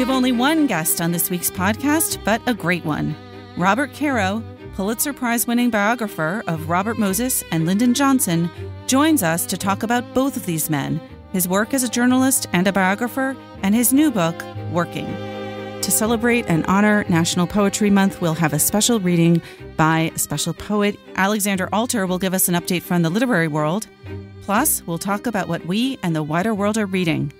We have only one guest on this week's podcast, but a great one. Robert Caro, Pulitzer Prize winning biographer of Robert Moses and Lyndon Johnson, joins us to talk about both of these men, his work as a journalist and a biographer, and his new book, Working. To celebrate and honor National Poetry Month, we'll have a special reading by special poet. Alexandra Alter will give us an update from the literary world. Plus, we'll talk about what we and the wider world are reading.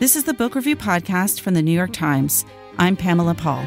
This is the Book Review Podcast from the New York Times. I'm Pamela Paul.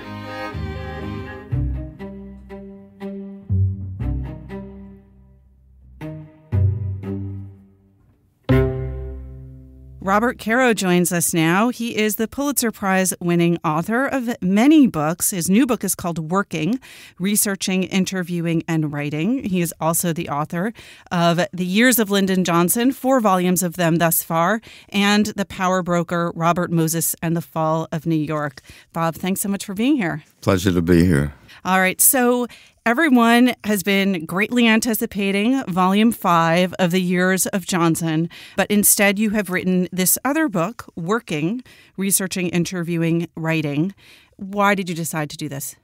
Robert Caro joins us now. He is the Pulitzer Prize winning author of many books. His new book is called Working Researching, Interviewing, and Writing. He is also the author of The Years of Lyndon Johnson, four volumes of them thus far, and The Power Broker, Robert Moses, and the Fall of New York. Bob, thanks so much for being here. Pleasure to be here. All right. So, everyone has been greatly anticipating volume five of The Years of Johnson, but instead you have written this other book, Working, Researching, Interviewing, Writing. Why did you decide to do this?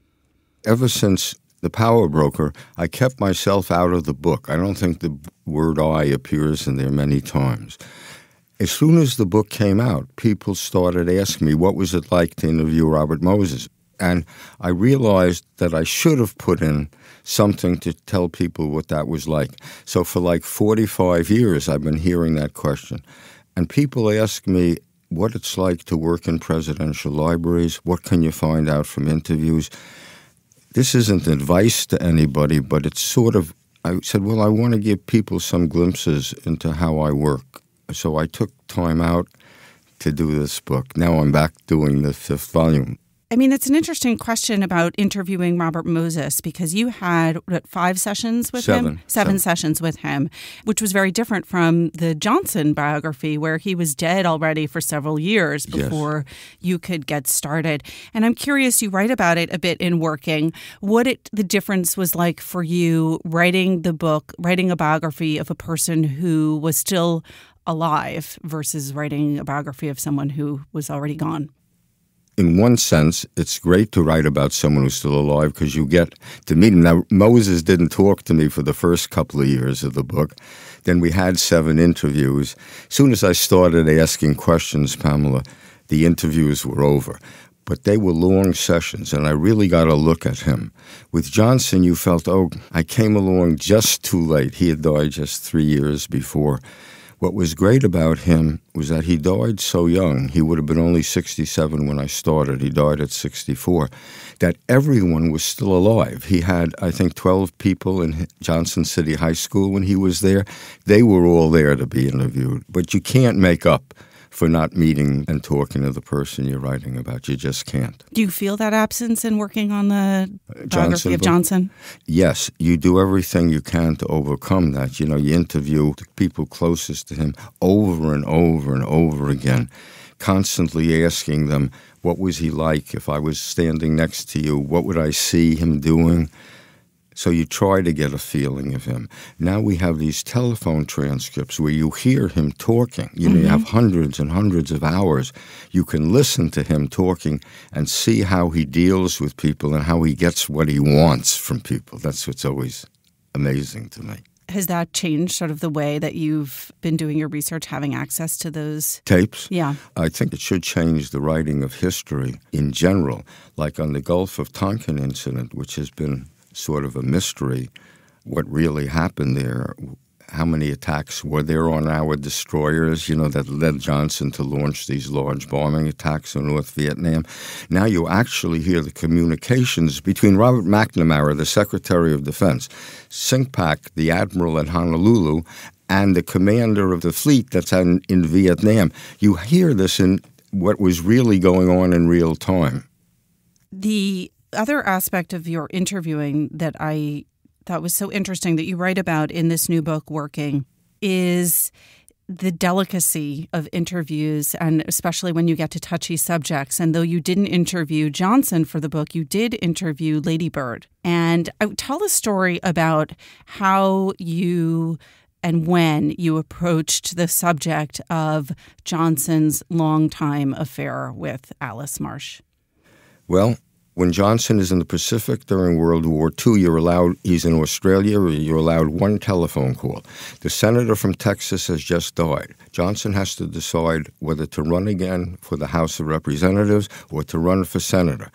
Ever since The Power Broker, I kept myself out of the book. I don't think the word I appears in there many times. As soon as the book came out, people started asking me what was it like to interview Robert Moses. And I realized that I should have put in something to tell people what that was like. So for like 45 years, I've been hearing that question. And people ask me what it's like to work in presidential libraries, what can you find out from interviews. This isn't advice to anybody, but it's sort of, I said, well, I want to give people some glimpses into how I work. So I took time out to do this book. Now I'm back doing the fifth volume. I mean, it's an interesting question about interviewing Robert Moses because you had what, five sessions with Seven. him, seven, Seven. sessions with him, which was very different from the Johnson biography, where he was dead already for several years Yes. before you could get started. And I'm curious, you write about it a bit in working. What it the difference was like for you writing the book, writing a biography of a person who was still alive versus writing a biography of someone who was already gone. In one sense, it's great to write about someone who's still alive because you get to meet him. Now, Moses didn't talk to me for the first couple of years of the book. Then we had seven interviews. As soon as I started asking questions, Pamela, the interviews were over. But they were long sessions, and I really got a look at him. With Johnson, you felt, oh, I came along just too late. He had died just three years before. What was great about him was that he died so young. He would have been only 67 when I started. He died at 64. That everyone was still alive. He had, I think, 12 people in Johnson City High School when he was there. They were all there to be interviewed. But you can't make up for not meeting and talking to the person you're writing about. You just can't. Do you feel that absence in working on the biography Johnson of? Johnson? Yes, you do everything you can to overcome that. You know, you interview the people closest to him over and over and over again, constantly asking them, what was he like if I was standing next to you? What would I see him doing? So you try to get a feeling of him. Now we have these telephone transcripts where you hear him talking. You know, you have mm-hmm. hundreds and hundreds of hours. You can listen to him talking and see how he deals with people and how he gets what he wants from people. That's what's always amazing to me. Has that changed sort of the way that you've been doing your research, having access to those? Tapes? Yeah. I think it should change the writing of history in general, like on the Gulf of Tonkin incident, which has been sort of a mystery. What really happened there? How many attacks were there on our destroyers, you know, that led Johnson to launch these large bombing attacks on North Vietnam? Now you actually hear the communications between Robert McNamara, the Secretary of Defense, CINCPAC, the Admiral at Honolulu, and the commander of the fleet that's in, in Vietnam. You hear this in what was really going on in real time. The other aspect of your interviewing that I thought was so interesting that you write about in this new book, Working, is the delicacy of interviews, and especially when you get to touchy subjects. And though you didn't interview Johnson for the book, you did interview Lady Bird. And I tell a story about how you and when you approached the subject of Johnson's longtime affair with Alice Marsh. Well, when Johnson is in the Pacific during World War II, you're allowed, he's in Australia, you're allowed one telephone call. The senator from Texas has just died. Johnson has to decide whether to run again for the House of Representatives or to run for senator.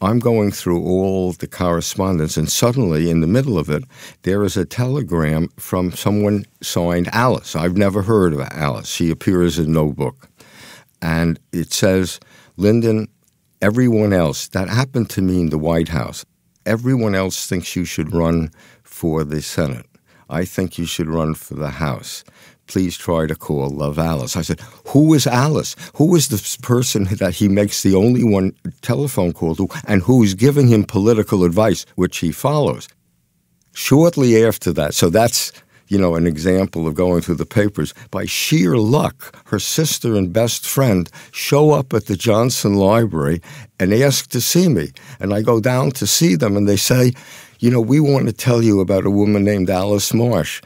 I'm going through all the correspondence, and suddenly, in the middle of it, there is a telegram from someone signed Alice. I've never heard of Alice. She appears in no book. And it says, Lyndon, everyone else, that happened to me in the White House, everyone else thinks you should run for the Senate. I think you should run for the House. Please try to call Love Alice. I said, Who is Alice? Who is this person that he makes the only one telephone call to and who's giving him political advice, which he follows? Shortly after that, so that's you know, an example of going through the papers. By sheer luck, her sister and best friend show up at the Johnson Library and they ask to see me. And I go down to see them, and they say, You know, we want to tell you about a woman named Alice Marsh.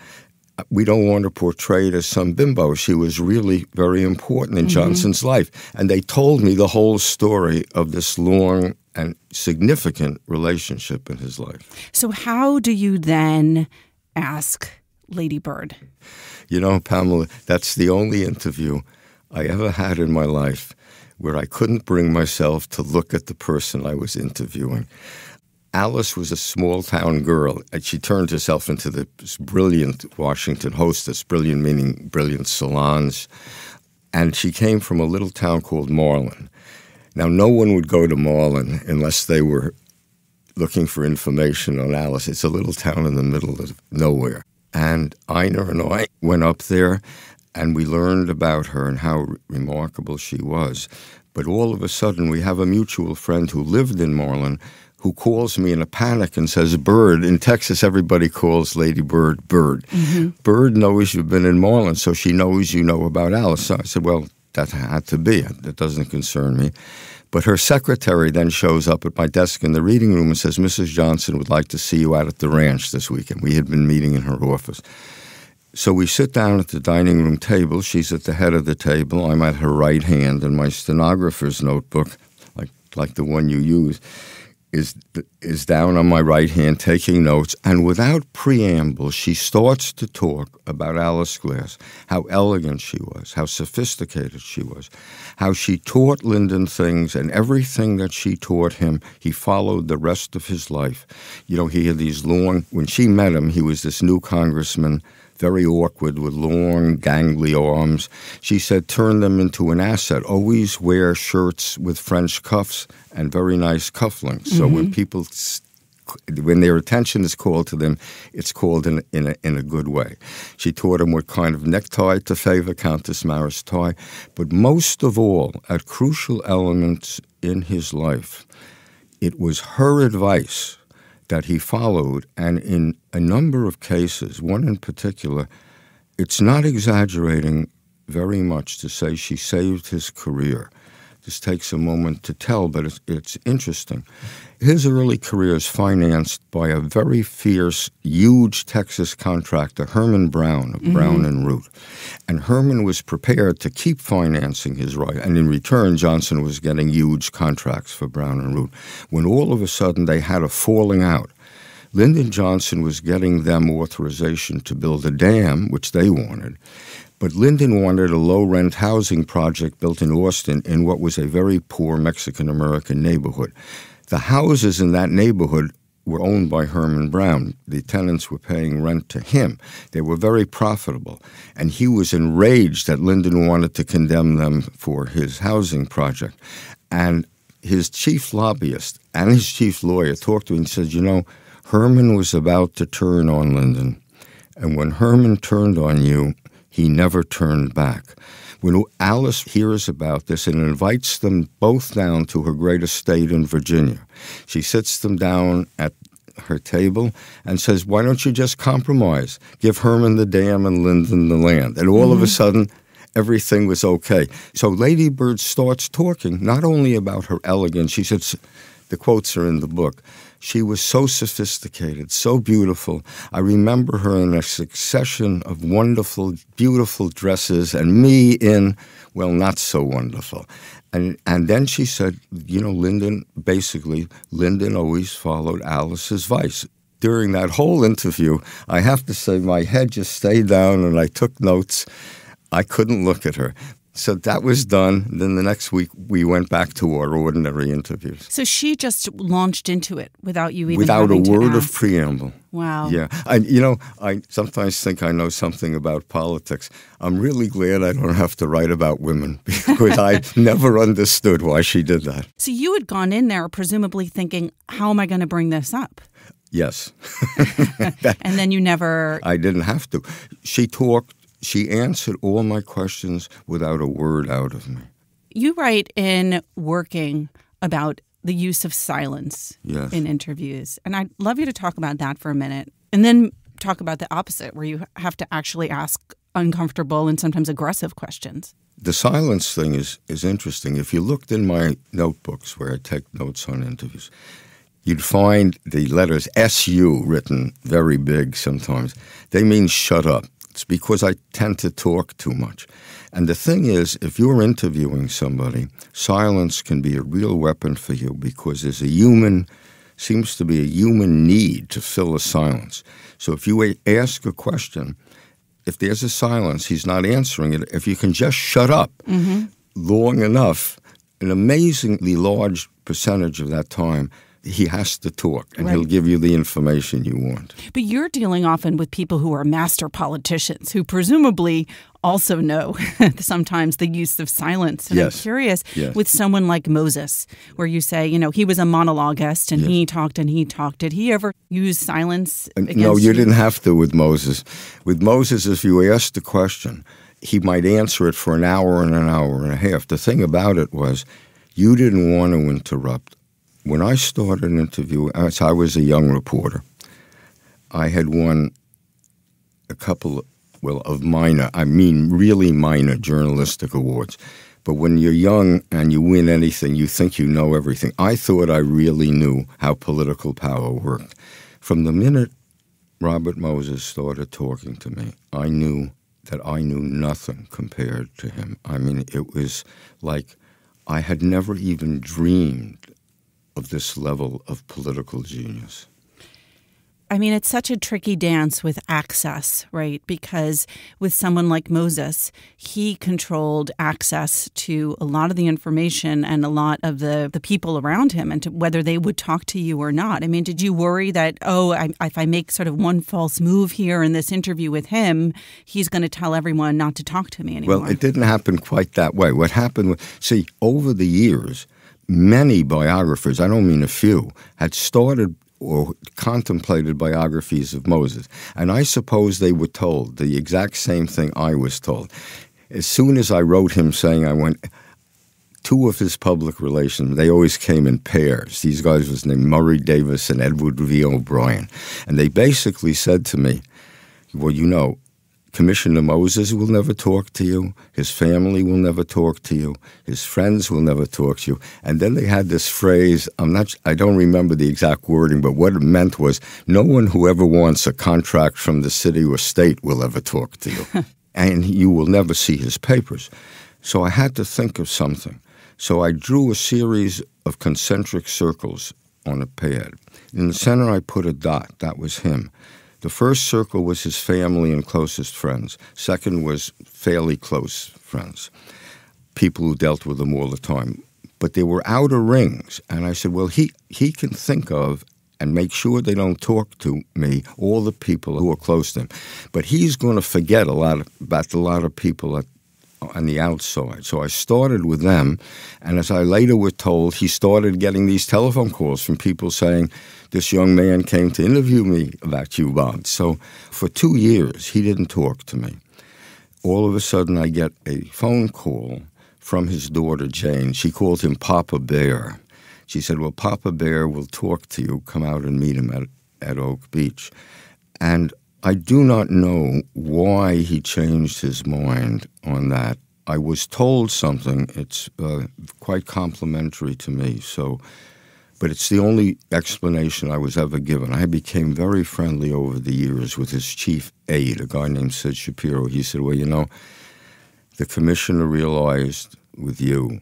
We don't want to portray it as some bimbo. She was really very important in mm-hmm. Johnson's life. And they told me the whole story of this long and significant relationship in his life. So, how do you then ask Lady Bird? You know, Pamela, that's the only interview I ever had in my life where I couldn't bring myself to look at the person I was interviewing. Alice was a small town girl, and she turned herself into this brilliant Washington hostess, brilliant meaning brilliant Solange. And she came from a little town called Marlin. Now, no one would go to Marlin unless they were looking for information on Alice. It's a little town in the middle of nowhere. And Ina and I went up there and we learned about her and how remarkable she was. But all of a sudden, we have a mutual friend who lived in Marlin who calls me in a panic and says, Bird. In Texas, everybody calls Lady Bird Bird. Mm-hmm. Bird knows you've been in Marlin, so she knows you know about Alice. So I said, Well, that had to be. That doesn't concern me. But her secretary then shows up at my desk in the reading room and says, Mrs. Johnson would like to see you out at the ranch this weekend. We had been meeting in her office. So we sit down at the dining room table. She's at the head of the table. I'm at her right hand, and my stenographer's notebook, like, like the one you use, is is down on my right hand taking notes, and without preamble, she starts to talk about Alice Glass, how elegant she was, how sophisticated she was, how she taught Lyndon things, and everything that she taught him, he followed the rest of his life. You know, he had these long. When she met him, he was this new congressman very awkward with long, gangly arms. She said, turn them into an asset. Always wear shirts with French cuffs and very nice cufflinks. So when mm-hmm. people when their attention is called to them, it's called in, in, a, in a good way. She taught him what kind of necktie to favor, Countess Mara's tie, but most of all, at crucial elements in his life, it was her advice that he followed. And in a number of cases, one in particular, it's not exaggerating very much to say she saved his career. This takes a moment to tell, but it's, it's interesting. His early career is financed by a very fierce, huge Texas contractor, Herman Brown of mm-hmm. Brown and Root. And Herman was prepared to keep financing his right. And in return, Johnson was getting huge contracts for Brown and Root. When all of a sudden they had a falling out, Lyndon Johnson was getting them authorization to build a dam, which they wanted. But Lyndon wanted a low rent housing project built in Austin in what was a very poor Mexican American neighborhood. The houses in that neighborhood were owned by Herman Brown. The tenants were paying rent to him. They were very profitable. And he was enraged that Lyndon wanted to condemn them for his housing project. And his chief lobbyist and his chief lawyer talked to him and said, You know, Herman was about to turn on Lyndon. And when Herman turned on you, he never turned back. When Alice hears about this and invites them both down to her great estate in Virginia, she sits them down at her table and says, Why don't you just compromise? Give Herman the dam and Lyndon the land. And all mm-hmm. of a mm-hmm. sudden, everything was okay. So Lady Bird starts talking not only about her elegance, she says, the quotes are in the book. She was so sophisticated, so beautiful. I remember her in a succession of wonderful, beautiful dresses, and me in, well, not so wonderful. And, and then she said, you know, Lyndon, basically, Lyndon always followed Alice's advice. During that whole interview, I have to say, my head just stayed down and I took notes. I couldn't look at her. So that was done. Then the next week we went back to our ordinary interviews. So she just launched into it without you even without a word of preamble. Wow. Yeah, I you know I sometimes think I know something about politics. I'm really glad I don't have to write about women because I never understood why she did that. So you had gone in there presumably thinking, "How am I going to bring this up?" Yes. and then you never. I didn't have to. She talked she answered all my questions without a word out of me. You write in Working about the use of silence yes. in interviews. And I'd love you to talk about that for a minute and then talk about the opposite, where you have to actually ask uncomfortable and sometimes aggressive questions. The silence thing is, is interesting. If you looked in my notebooks where I take notes on interviews, you'd find the letters SU written very big sometimes. They mean shut up. It's because I tend to talk too much. And the thing is, if you're interviewing somebody, silence can be a real weapon for you because there's a human, seems to be a human need to fill a silence. So if you ask a question, if there's a silence, he's not answering it. If you can just shut up mm-hmm. long enough, an amazingly large percentage of that time he has to talk and right. he'll give you the information you want. But you're dealing often with people who are master politicians who presumably also know sometimes the use of silence. And yes. I'm curious yes. with someone like Moses, where you say, you know, he was a monologuist and yes. he talked and he talked. Did he ever use silence? Uh, no, you, you didn't have to with Moses. With Moses, if you asked a question, he might answer it for an hour and an hour and a half. The thing about it was, you didn't want to interrupt when I started an interview, as I was a young reporter, I had won a couple, well, of minor, I mean, really minor journalistic awards. But when you're young and you win anything, you think you know everything. I thought I really knew how political power worked. From the minute Robert Moses started talking to me, I knew that I knew nothing compared to him. I mean, it was like I had never even dreamed of this level of political genius? I mean, it's such a tricky dance with access, right? Because with someone like Moses, he controlled access to a lot of the information and a lot of the, the people around him and to whether they would talk to you or not. I mean, did you worry that, oh, I, if I make sort of one false move here in this interview with him, he's going to tell everyone not to talk to me anymore? Well, it didn't happen quite that way. What happened, was, see, over the years, many biographers, I don't mean a few, had started or contemplated biographies of Moses. And I suppose they were told the exact same thing I was told. As soon as I wrote him saying I went, two of his public relations, they always came in pairs. These guys was named Murray Davis and Edward V. O'Brien. And they basically said to me, well, you know, Commissioner Moses will never talk to you. His family will never talk to you. His friends will never talk to you. And then they had this phrase. I'm not. I don't remember the exact wording, but what it meant was, no one who ever wants a contract from the city or state will ever talk to you, and you will never see his papers. So I had to think of something. So I drew a series of concentric circles on a pad. In the center, I put a dot. That was him. The first circle was his family and closest friends. Second was fairly close friends, people who dealt with him all the time. But there were outer rings, and I said, well, he, he can think of and make sure they don't talk to me, all the people who are close to him. But he's going to forget a lot of, about a lot of people on the outside. So I started with them, and as I later was told, he started getting these telephone calls from people saying, This young man came to interview me about you, Bob. So for two years, he didn't talk to me. All of a sudden, I get a phone call from his daughter, Jane. She called him Papa Bear. She said, Well, Papa Bear will talk to you. Come out and meet him at, at Oak Beach. And I do not know why he changed his mind on that. I was told something. It's uh, quite complimentary to me. So But it's the only explanation I was ever given. I became very friendly over the years with his chief aide, a guy named Sid Shapiro. He said, Well, you know, the commissioner realized with you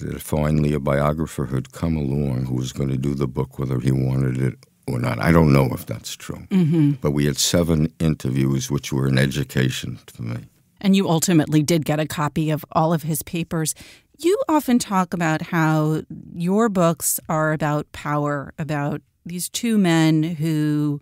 that finally a biographer had come along who was going to do the book whether he wanted it or not. I don't know if that's true. Mm-hmm. But we had seven interviews, which were an education for me. And you ultimately did get a copy of all of his papers. You often talk about how your books are about power, about these two men who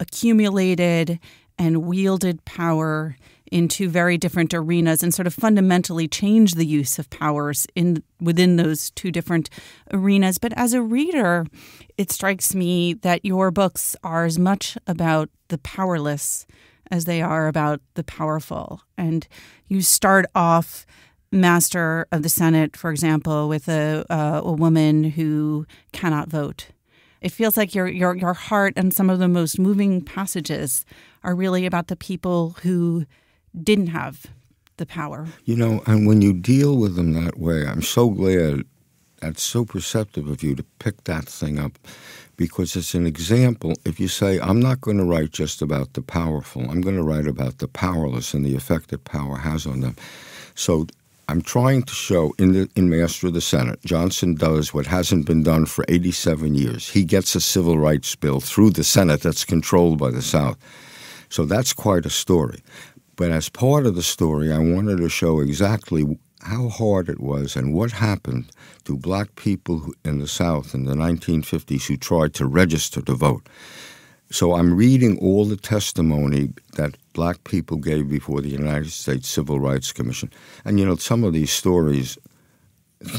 accumulated and wielded power in two very different arenas and sort of fundamentally change the use of powers in within those two different arenas. But as a reader, it strikes me that your books are as much about the powerless as they are about the powerful. And you start off master of the Senate, for example, with a, uh, a woman who cannot vote. It feels like your, your your heart and some of the most moving passages are really about the people who didn't have the power. You know, and when you deal with them that way, I'm so glad that's so perceptive of you to pick that thing up because it's an example. If you say, I'm not going to write just about the powerful, I'm going to write about the powerless and the effect that power has on them. So I'm trying to show in the in Master of the Senate, Johnson does what hasn't been done for 87 years. He gets a civil rights bill through the Senate that's controlled by the South. So that's quite a story. But as part of the story, I wanted to show exactly how hard it was and what happened to black people in the South in the 1950s who tried to register to vote. So I'm reading all the testimony that black people gave before the United States Civil Rights Commission. And you know, some of these stories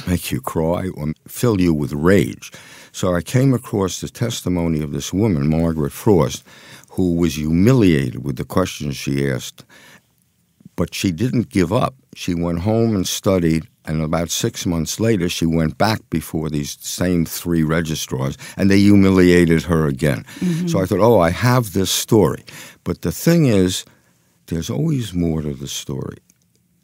make you cry or fill you with rage. So I came across the testimony of this woman, Margaret Frost, who was humiliated with the questions she asked. But she didn't give up. She went home and studied, and about six months later, she went back before these same three registrars, and they humiliated her again. Mm-hmm. So I thought, oh, I have this story. But the thing is, there's always more to the story.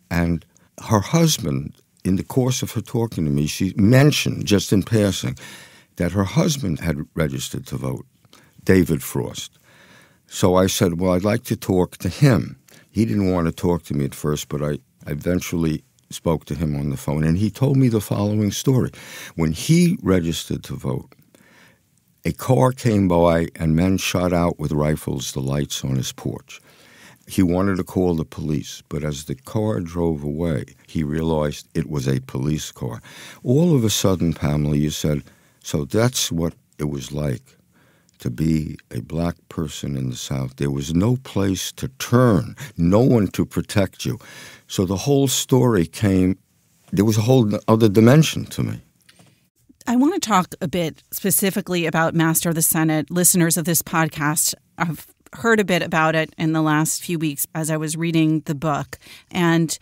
And her husband, in the course of her talking to me, she mentioned, just in passing, that her husband had registered to vote, David Frost. So I said, Well, I'd like to talk to him. He didn't want to talk to me at first, but I eventually spoke to him on the phone, and he told me the following story. When he registered to vote, a car came by and men shot out with rifles the lights on his porch. He wanted to call the police, but as the car drove away, he realized it was a police car. All of a sudden, Pamela, you said, so that's what it was like to be a black person in the South. There was no place to turn, no one to protect you. So the whole story came, there was a whole other dimension to me. I want to talk a bit specifically about Master of the Senate. Listeners of this podcast have heard a bit about it in the last few weeks as I was reading the book. And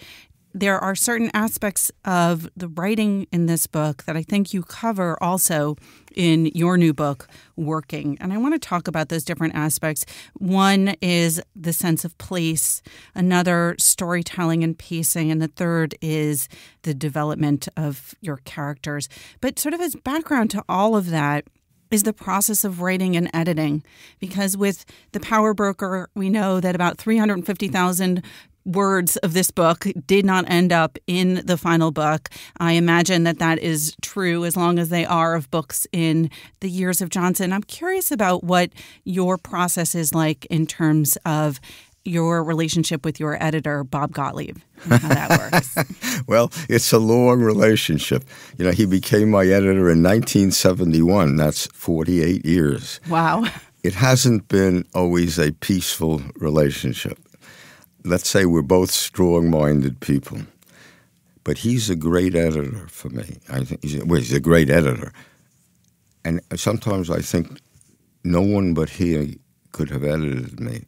there are certain aspects of the writing in this book that I think you cover also in your new book, Working. And I want to talk about those different aspects. One is the sense of place, another, storytelling and pacing, and the third is the development of your characters. But, sort of as background to all of that, is the process of writing and editing. Because with The Power Broker, we know that about 350,000 words of this book did not end up in the final book. I imagine that that is true as long as they are of books in the years of Johnson. I'm curious about what your process is like in terms of your relationship with your editor, Bob Gottlieb, how that works. well, it's a long relationship. You know, he became my editor in 1971. That's 48 years. Wow. It hasn't been always a peaceful relationship let's say we're both strong minded people, but he's a great editor for me. I think he's, well, he's a great editor. And sometimes I think no one but he could have edited me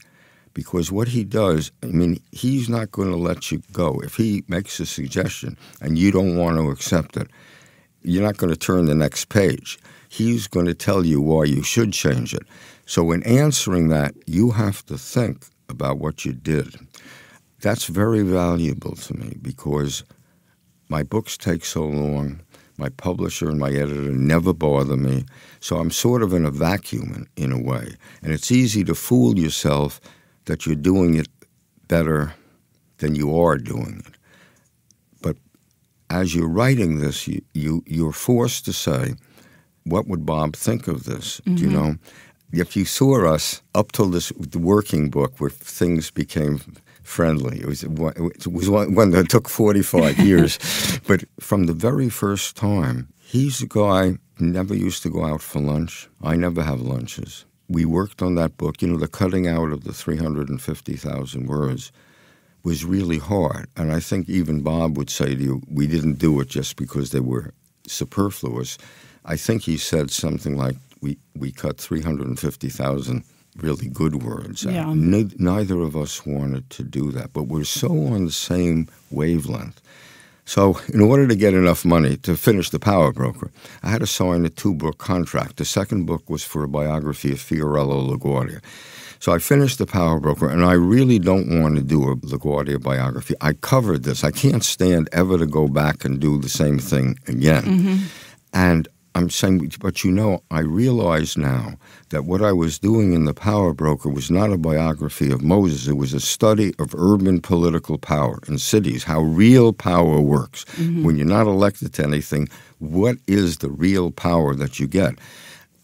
because what he does, I mean, he's not going to let you go. If he makes a suggestion and you don't want to accept it, you're not going to turn the next page. He's going to tell you why you should change it. So, in answering that, you have to think about what you did. That's very valuable to me because my books take so long. My publisher and my editor never bother me. So I'm sort of in a vacuum in, in a way. And it's easy to fool yourself that you're doing it better than you are doing it. But as you're writing this, you, you, you're forced to say, what would Bob think of this? Mm-hmm. Do you know? If you saw us up till this the working book where things became friendly. It was it was one that took 45 years, but from the very first time, he's a guy never used to go out for lunch. I never have lunches. We worked on that book. You know, the cutting out of the 350,000 words was really hard, and I think even Bob would say to you, we didn't do it just because they were superfluous. I think he said something like, we, we cut 350,000 really good words. Yeah. N- neither of us wanted to do that, but we're so on the same wavelength. So, in order to get enough money to finish The Power Broker, I had to sign a two book contract. The second book was for a biography of Fiorello LaGuardia. So I finished The Power Broker, and I really don't want to do a LaGuardia biography. I covered this. I can't stand ever to go back and do the same thing again. Mm-hmm. And I'm saying, but you know, I realize now that what I was doing in The Power Broker was not a biography of Moses. It was a study of urban political power in cities, how real power works. Mm-hmm. When you're not elected to anything, what is the real power that you get?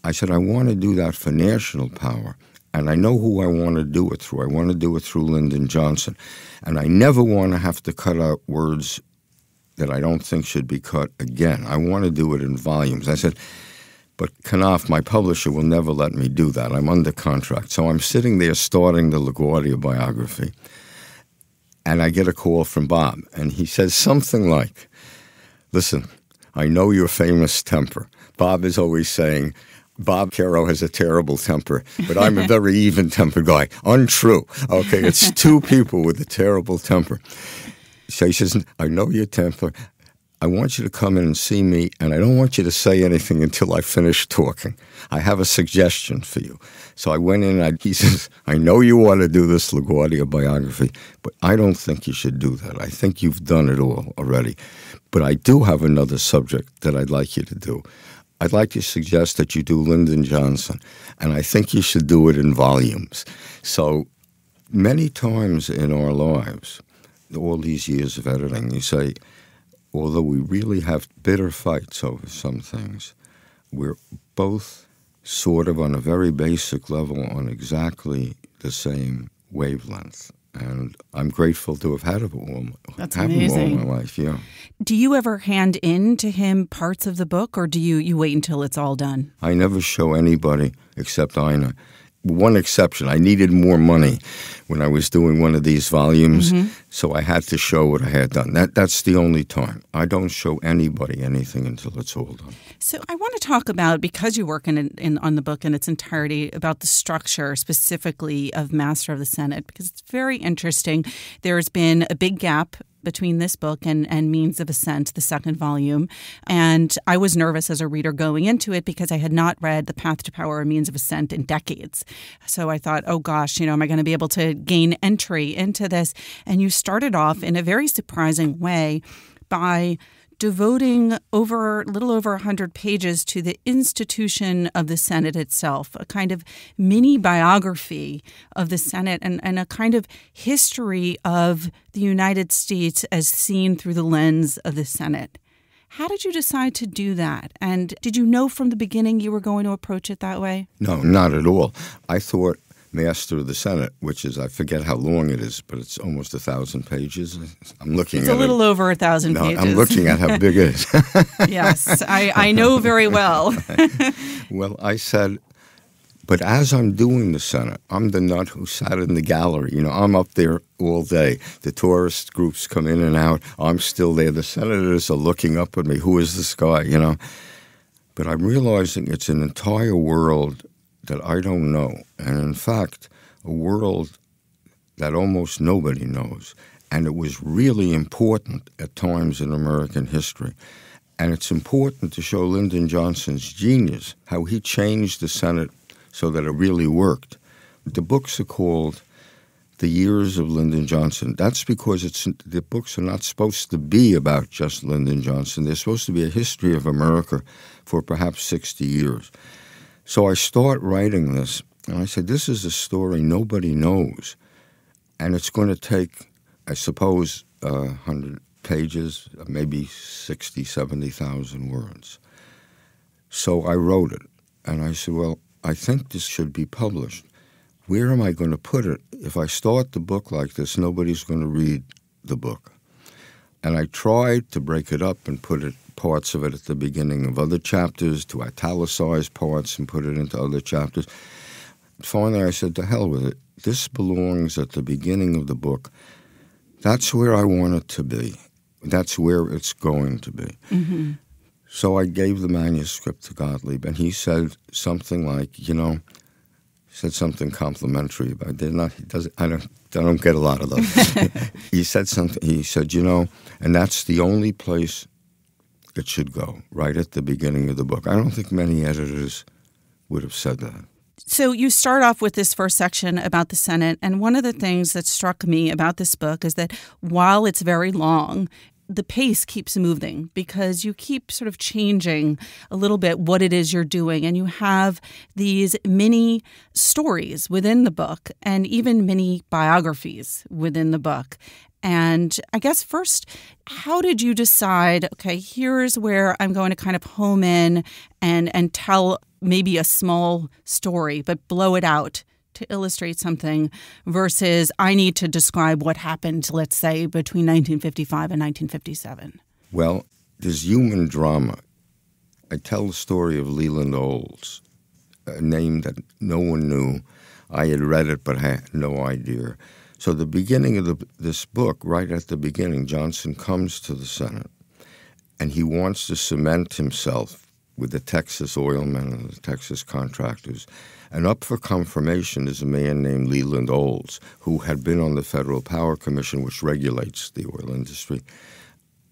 I said, I want to do that for national power. And I know who I want to do it through. I want to do it through Lyndon Johnson. And I never want to have to cut out words that I don't think should be cut again. I want to do it in volumes. I said, but Knopf, my publisher, will never let me do that. I'm under contract. So I'm sitting there starting the LaGuardia biography, and I get a call from Bob, and he says something like, Listen, I know your famous temper. Bob is always saying, Bob Caro has a terrible temper, but I'm a very even tempered guy. Untrue. Okay, it's two people with a terrible temper. So he says, I know your temper. I want you to come in and see me, and I don't want you to say anything until I finish talking. I have a suggestion for you. So I went in, and he says, I know you want to do this LaGuardia biography, but I don't think you should do that. I think you've done it all already. But I do have another subject that I'd like you to do. I'd like to suggest that you do Lyndon Johnson, and I think you should do it in volumes. So many times in our lives, all these years of editing, you say, although we really have bitter fights over some things, we're both sort of on a very basic level on exactly the same wavelength. And I'm grateful to have had it all, That's have amazing. all my life. Yeah. Do you ever hand in to him parts of the book, or do you you wait until it's all done? I never show anybody except Ina one exception. I needed more money when I was doing one of these volumes, mm-hmm. so I had to show what I had done. That that's the only time. I don't show anybody anything until it's all done. So I want to talk about because you work in, in on the book in its entirety about the structure specifically of Master of the Senate because it's very interesting. There's been a big gap between this book and, and Means of Ascent, the second volume. And I was nervous as a reader going into it because I had not read The Path to Power or Means of Ascent in decades. So I thought, oh gosh, you know, am I going to be able to gain entry into this? And you started off in a very surprising way by devoting over a little over 100 pages to the institution of the Senate itself, a kind of mini biography of the Senate and, and a kind of history of the United States as seen through the lens of the Senate. How did you decide to do that? And did you know from the beginning you were going to approach it that way? No, not at all. I thought Master of the Senate, which is I forget how long it is, but it's almost a thousand pages. I'm looking. At it It's a little it. over a thousand no, pages. I'm looking at how big it is. yes, I, I know very well. well, I said, but as I'm doing the Senate, I'm the nut who sat in the gallery. You know, I'm up there all day. The tourist groups come in and out. I'm still there. The senators are looking up at me. Who is this guy? You know. But I'm realizing it's an entire world that I don't know, and in fact, a world that almost nobody knows. And it was really important at times in American history. And it's important to show Lyndon Johnson's genius, how he changed the Senate so that it really worked. The books are called the years of Lyndon Johnson. That's because it's the books are not supposed to be about just Lyndon Johnson. They're supposed to be a history of America for perhaps 60 years. So I start writing this, and I said, This is a story nobody knows. And it's going to take, I suppose, uh, 100 pages, maybe 60, 70,000 words. So I wrote it, and I said, Well, I think this should be published where am I going to put it? If I start the book like this, nobody's going to read the book. And I tried to break it up and put it parts of it at the beginning of other chapters, to italicize parts and put it into other chapters. Finally, I said, to hell with it. This belongs at the beginning of the book. That's where I want it to be. That's where it's going to be. Mm-hmm. So I gave the manuscript to Gottlieb, and he said something like, you know, said something complimentary about it. Not he doesn't. I don't. I don't get a lot of those. he said something. He said, you know, and that's the only place it should go. Right at the beginning of the book. I don't think many editors would have said that. So you start off with this first section about the Senate, and one of the things that struck me about this book is that while it's very long, the pace keeps moving because you keep sort of changing a little bit what it is you're doing. And you have these mini stories within the book and even mini biographies within the book. And I guess first, how did you decide, okay, here's where I'm going to kind of home in and, and tell maybe a small story, but blow it out to illustrate something versus I need to describe what happened, let's say, between 1955 and 1957? Well, there's human drama. I tell the story of Leland Olds, a name that no one knew. I had read it, but had no idea. So, the beginning of the, this book, right at the beginning, Johnson comes to the Senate and he wants to cement himself with the Texas oilmen and the Texas contractors and up for confirmation is a man named Leland Olds, who had been on the Federal Power Commission, which regulates the oil industry.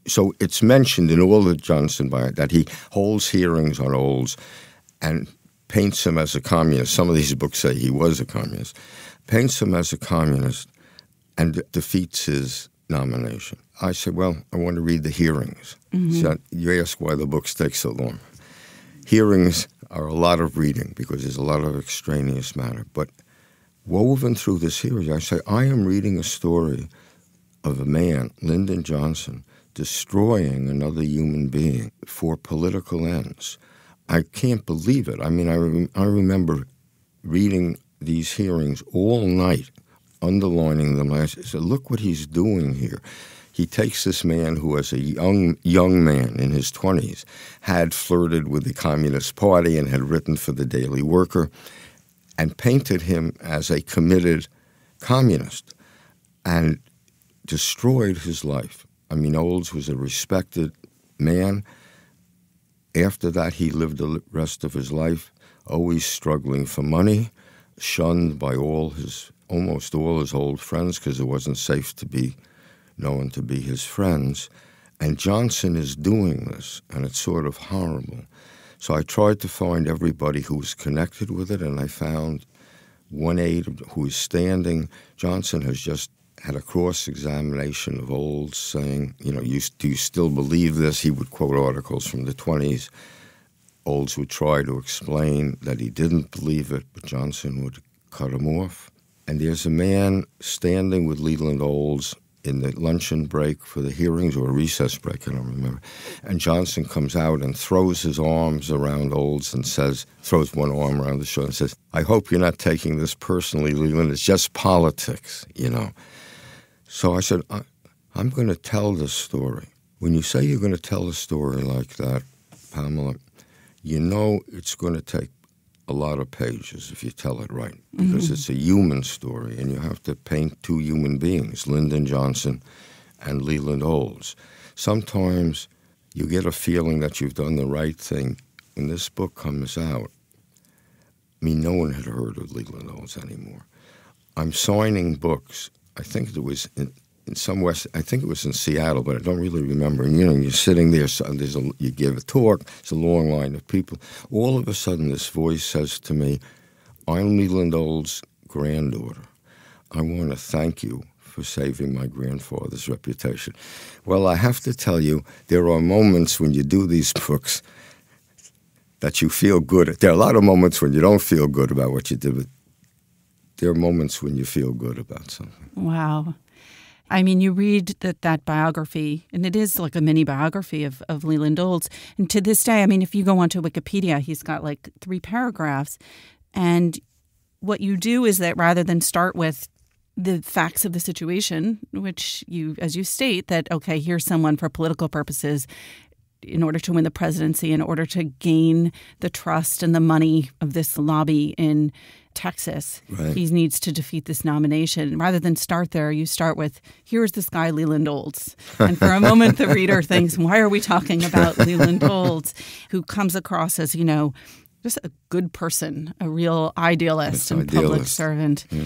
So it's mentioned in all the Johnson bio that he holds hearings on Olds and paints him as a communist. Some of these books say he was a communist. Paints him as a communist and defeats his nomination. I said, Well, I want to read the hearings. Mm-hmm. So you ask why the books take so long. Hearings are a lot of reading because there's a lot of extraneous matter. But woven through this series, I say, I am reading a story of a man, Lyndon Johnson, destroying another human being for political ends. I can't believe it. I mean, I, re- I remember reading these hearings all night, underlining them. I said, look what he's doing here he takes this man who, as a young young man in his twenties, had flirted with the Communist Party and had written for the Daily Worker, and painted him as a committed communist, and destroyed his life. I mean, Olds was a respected man. After that, he lived the rest of his life always struggling for money, shunned by all his almost all his old friends because it wasn't safe to be known to be his friends. And Johnson is doing this, and it's sort of horrible. So I tried to find everybody who was connected with it, and I found one aide who is standing. Johnson has just had a cross examination of Olds saying, you know, you, do you still believe this? He would quote articles from the 20s. Olds would try to explain that he didn't believe it, but Johnson would cut him off. And there's a man standing with Leland Olds in the luncheon break for the hearings or recess break, I don't remember. And Johnson comes out and throws his arms around Olds and says, throws one arm around the shoulder and says, I hope you're not taking this personally, Leland. It's just politics, you know. So I said, I, I'm going to tell this story. When you say you're going to tell a story like that, Pamela, you know it's going to take a lot of pages if you tell it right because mm-hmm. it's a human story and you have to paint two human beings, Lyndon Johnson and Leland Olds. Sometimes you get a feeling that you've done the right thing. When this book comes out, I mean, no one had heard of Leland Olds anymore. I'm signing books. I think it was in, in some west. I think it was in Seattle, but I don't really remember. And you know, you're sitting there. So there's a, you give a talk. It's a long line of people. All of a sudden, this voice says to me, "I'm Leland Old's granddaughter. I want to thank you for saving my grandfather's reputation. Well, I have to tell you, there are moments when you do these books that you feel good. There are a lot of moments when you don't feel good about what you did, but there are moments when you feel good about something. Wow. I mean, you read that that biography, and it is like a mini biography of, of Leland Olds. And to this day, I mean, if you go onto Wikipedia, he's got like three paragraphs. And what you do is that rather than start with the facts of the situation, which you, as you state, that, okay, here's someone for political purposes in order to win the presidency, in order to gain the trust and the money of this lobby in Texas. Right. He needs to defeat this nomination. Rather than start there, you start with here's this guy, Leland Olds. And for a moment, the reader thinks, why are we talking about Leland Olds, who comes across as, you know, just a good person, a real idealist and idealist. public servant. Yeah.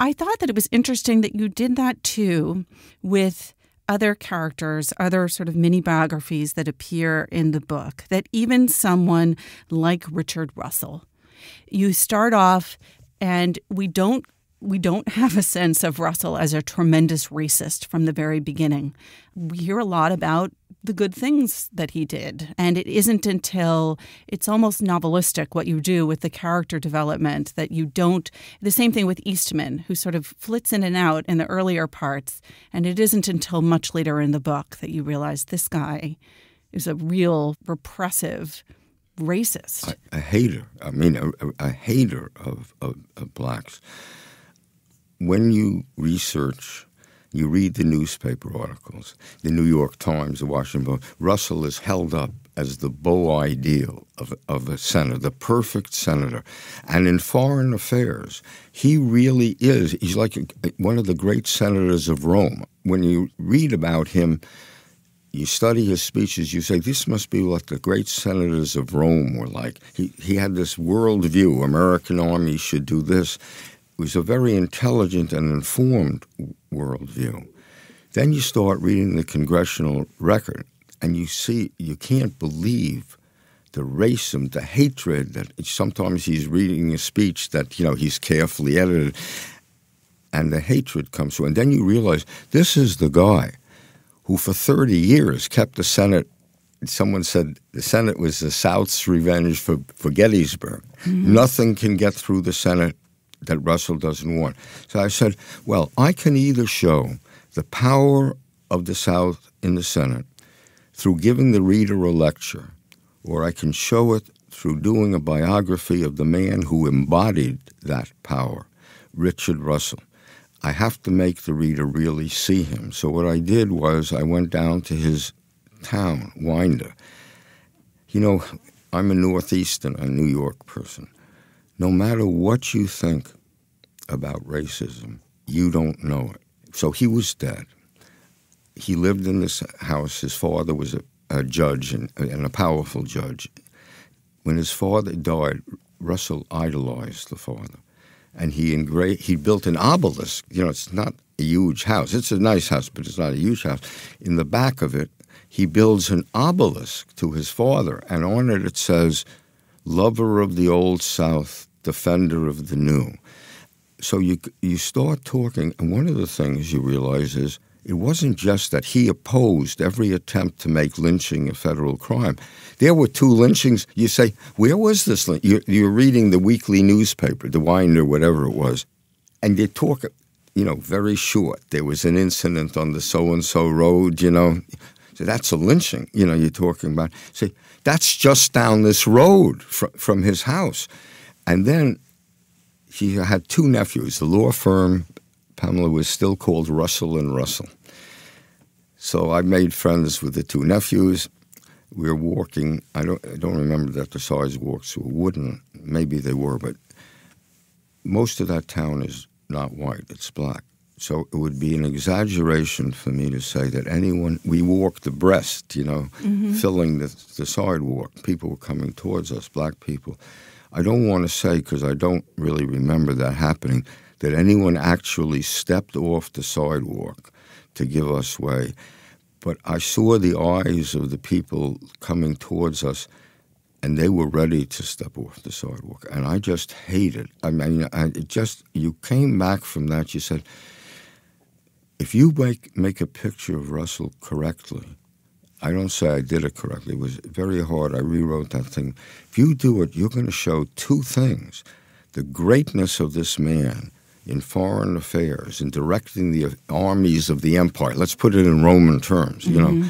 I thought that it was interesting that you did that too with other characters, other sort of mini biographies that appear in the book, that even someone like Richard Russell, you start off and we don't we don't have a sense of Russell as a tremendous racist from the very beginning. We hear a lot about the good things that he did. And it isn't until it's almost novelistic what you do with the character development that you don't. The same thing with Eastman, who sort of flits in and out in the earlier parts. And it isn't until much later in the book that you realize this guy is a real repressive racist. A, a hater. I mean, a, a hater of, of, of blacks. When you research you read the newspaper articles, the New York Times, the Washington Post. Russell is held up as the beau ideal of, of a senator, the perfect senator. And in foreign affairs, he really is. He's like one of the great senators of Rome. When you read about him, you study his speeches, you say, this must be what the great senators of Rome were like. He, he had this world view American army should do this It was a very intelligent and informed worldview. Then you start reading the congressional record, and you see you can't believe the racism, the hatred that sometimes he's reading a speech that you know he's carefully edited, and the hatred comes through. And then you realize this is the guy who, for 30 years, kept the Senate. Someone said the Senate was the South's revenge for, for Gettysburg. Mm-hmm. Nothing can get through the Senate that Russell doesn't want. So I said, well, I can either show the power of the South in the Senate through giving the reader a lecture, or I can show it through doing a biography of the man who embodied that power, Richard Russell. I have to make the reader really see him. So what I did was I went down to his town, Winder. You know, I'm a Northeastern, a New York person no matter what you think about racism, you don't know it. So he was dead. He lived in this house. His father was a, a judge and, and, a powerful judge. When his father died, Russell idolized the father. And he engra- he built an obelisk. You know, it's not a huge house. It's a nice house, but it's not a huge house. In the back of it, he builds an obelisk to his father, and on it it says, Lover of the Old South, defender of the new. So you you start talking, and one of the things you realize is it wasn't just that he opposed every attempt to make lynching a federal crime. There were two lynchings. You say, where was this? You're, you're reading the weekly newspaper, the Winder, whatever it was, and you talk, you know, very short. There was an incident on the so and so road, you know. So that's a lynching, you know, you're talking about. See, that's just down this road fr- from his house. And then he had two nephews. The law firm, Pamela, was still called Russell and Russell. So I made friends with the two nephews. We were walking. I don't. I don't remember that the sidewalks were wooden. Maybe they were, but most of that town is not white. It's black. So it would be an exaggeration for me to say that anyone. We walked abreast, you know, mm-hmm. filling the, the sidewalk. People were coming towards us, black people. I don't want to say, because I don't really remember that happening, that anyone actually stepped off the sidewalk to give us way. But I saw the eyes of the people coming towards us, and they were ready to step off the sidewalk. And I just hated. I mean, I just you came back from that. You said, if you make make a picture of Russell correctly, I don't say I did it correctly. It was very hard. I rewrote that thing. If you do it, you're going to show two things: the greatness of this man in foreign affairs in directing the armies of the empire. Let's put it in Roman terms, you mm-hmm. know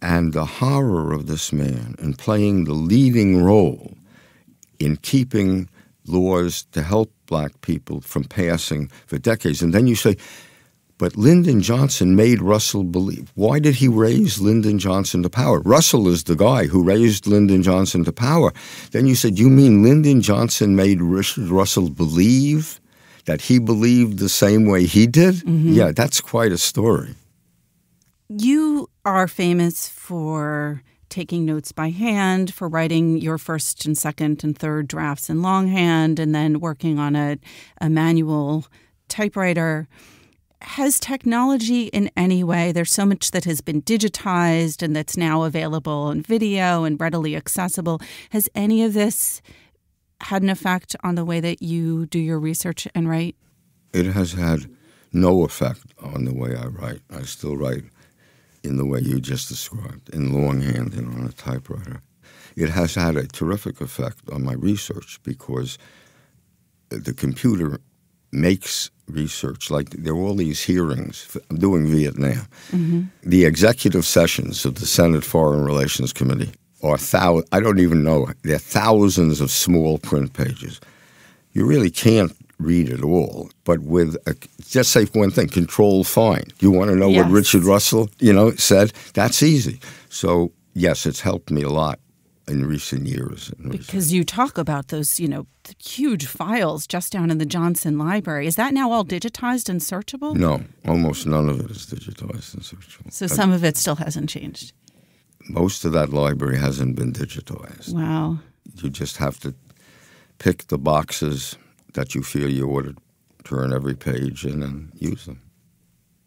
and the horror of this man in playing the leading role in keeping laws to help black people from passing for decades. And then you say, but Lyndon Johnson made Russell believe. Why did he raise Lyndon Johnson to power? Russell is the guy who raised Lyndon Johnson to power. Then you said, You mean Lyndon Johnson made Richard Russell believe that he believed the same way he did? Mm-hmm. Yeah, that's quite a story. You are famous for taking notes by hand, for writing your first and second and third drafts in longhand, and then working on a, a manual typewriter. Has technology in any way, there's so much that has been digitized and that's now available in video and readily accessible. Has any of this had an effect on the way that you do your research and write? It has had no effect on the way I write. I still write in the way you just described, in longhand and on a typewriter. It has had a terrific effect on my research because the computer makes research like there are all these hearings. I'm doing Vietnam. Mm-hmm. The executive sessions of the Senate Foreign Relations Committee are thou. I don't even know. There are thousands of small print pages. You really can't read it all. But with a, just say one thing, control find. You want to know yes. what Richard Russell, you know, said? That's easy. So yes, it's helped me a lot in recent years. Because you talk about those, you know, huge files just down in the Johnson Library. Is that now all digitized and searchable? No, almost none of it is digitized and searchable. So some of it still hasn't changed. Most of that library hasn't been digitized. Wow. You just have to pick the boxes that you feel you ought to turn every page in and use them.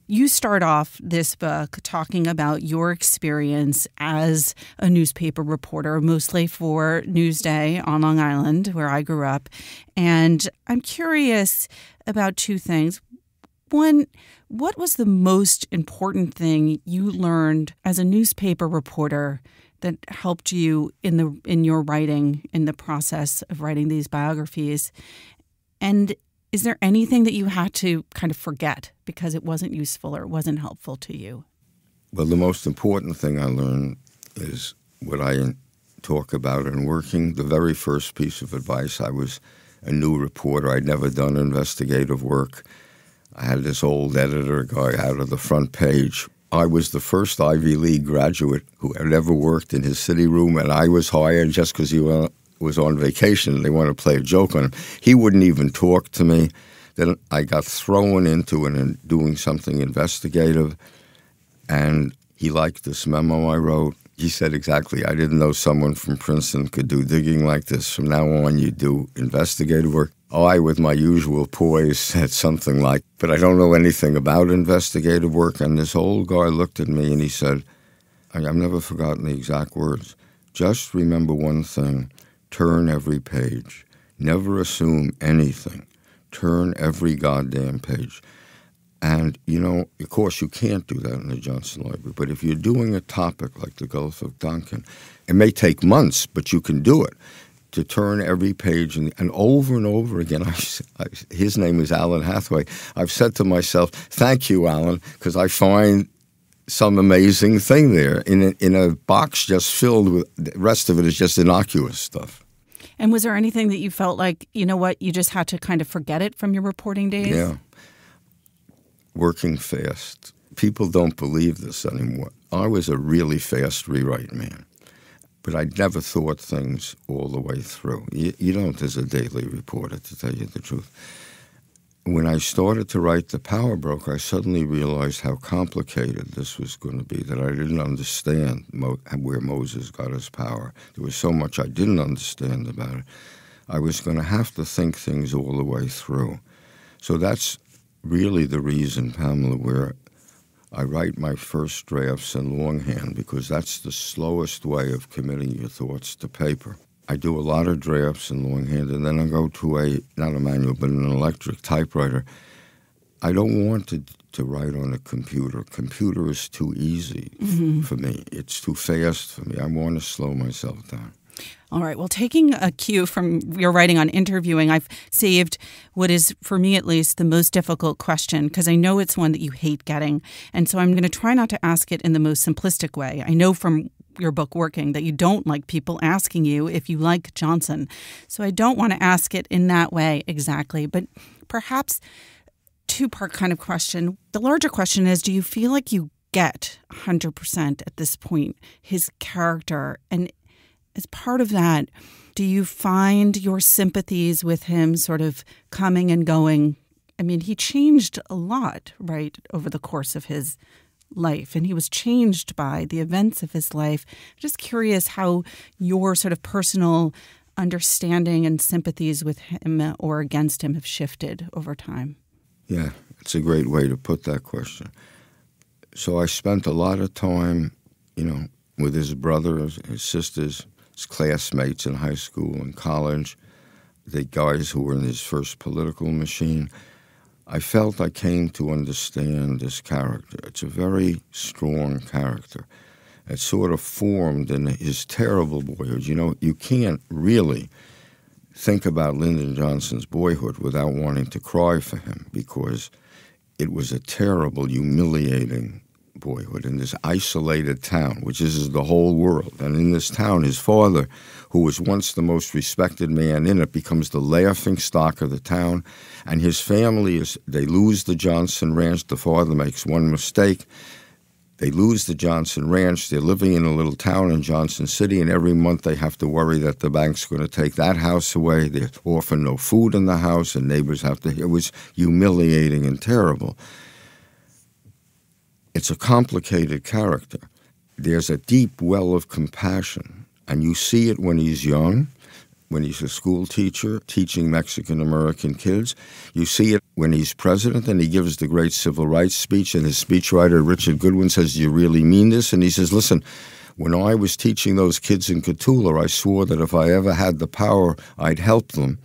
You start off this book talking about your experience as a newspaper reporter, mostly for Newsday on Long Island, where I grew up. And I'm curious about two things. One, what was the most important thing you learned as a newspaper reporter that helped you in the in your writing in the process of writing these biographies and is there anything that you had to kind of forget because it wasn't useful or it wasn't helpful to you? Well, the most important thing I learned is what I talk about in working. The very first piece of advice I was a new reporter, I'd never done investigative work. I had this old editor guy out of the front page. I was the first Ivy League graduate who had ever worked in his city room, and I was hired just because he was on vacation and they wanted to play a joke on him. He wouldn't even talk to me. Then I got thrown into it and doing something investigative, and he liked this memo I wrote. He said exactly, I didn't know someone from Princeton could do digging like this. From now on, you do investigative work. I, with my usual poise, said something like, But I don't know anything about investigative work. And this old guy looked at me and he said, I've never forgotten the exact words. Just remember one thing turn every page. Never assume anything. Turn every goddamn page. And, you know, of course, you can't do that in the Johnson Library, but if you're doing a topic like the Gulf of Tonkin, it may take months, but you can do it to turn every page and, and over and over again. I, I, his name is Alan Hathaway. I've said to myself, thank you, Alan, because I find some amazing thing there in a, in a box just filled with the rest of it is just innocuous stuff. And was there anything that you felt like, you know what, you just had to kind of forget it from your reporting days? Yeah. Working fast. People don't believe this anymore. I was a really fast rewrite man, but I never thought things all the way through. You, you don't as a daily reporter, to tell you the truth when I started to write The Power Broker, I suddenly realized how complicated this was going to be, that I didn't understand Mo- where Moses got his power. There was so much I didn't understand about it. I was going to have to think things all the way through. So that's really the reason, Pamela, where I write my first drafts in longhand, because that's the slowest way of committing your thoughts to paper. I do a lot of drafts in longhand, and then I go to a not a manual but an electric typewriter. I don't want to to write on a computer. Computer is too easy mm-hmm. for me. It's too fast for me. I want to slow myself down. All right. Well, taking a cue from your writing on interviewing, I've saved what is, for me at least, the most difficult question because I know it's one that you hate getting. And so I'm going to try not to ask it in the most simplistic way. I know from your book working that you don't like people asking you if you like Johnson. So I don't want to ask it in that way exactly, but perhaps two part kind of question. The larger question is do you feel like you get 100% at this point his character and as part of that, do you find your sympathies with him sort of coming and going? I mean, he changed a lot, right, over the course of his life, and he was changed by the events of his life. I'm just curious how your sort of personal understanding and sympathies with him or against him have shifted over time. Yeah, it's a great way to put that question. So I spent a lot of time, you know, with his brothers, his sisters, his classmates in high school and college, the guys who were in his first political machine. I felt I came to understand this character. It's a very strong character. It sort of formed in his terrible boyhood. You know, you can't really think about Lyndon Johnson's boyhood without wanting to cry for him because it was a terrible, humiliating boyhood in this isolated town, which is the whole world. And in this town, his father, who was once the most respected man in it, becomes the laughing stock of the town. And his family is, they lose the Johnson Ranch. The father makes one mistake. They lose the Johnson Ranch. They're living in a little town in Johnson City, and every month they have to worry that the bank's going to take that house away. There's often no food in the house, and neighbors have to. It was humiliating and terrible it's a complicated character. There's a deep well of compassion, and you see it when he's young, when he's a school teacher teaching Mexican American kids. You see it when he's president and he gives the great civil rights speech, and his speechwriter, Richard Goodwin, says, Do you really mean this? And he says, Listen, when I was teaching those kids in Cotulla, I swore that if I ever had the power, I'd help them.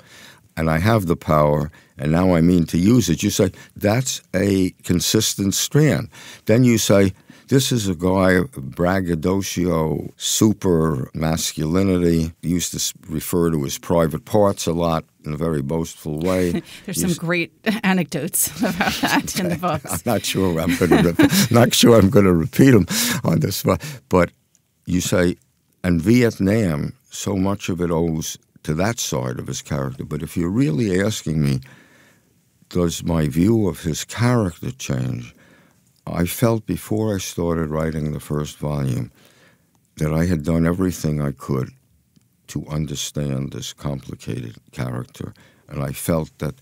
And I have the power, and now I mean to use it. You say, that's a consistent strand. Then you say, this is a guy, braggadocio, super masculinity. He used to refer to his private parts a lot in a very boastful way. There's some great anecdotes about that in the books. I'm not sure I'm going to not sure I'm going to repeat them on this, one, but you say, and Vietnam, so much of it owes to that side of his character. But if you're really asking me, does my view of his character change? I felt before I started writing the first volume that I had done everything I could to understand this complicated character. And I felt that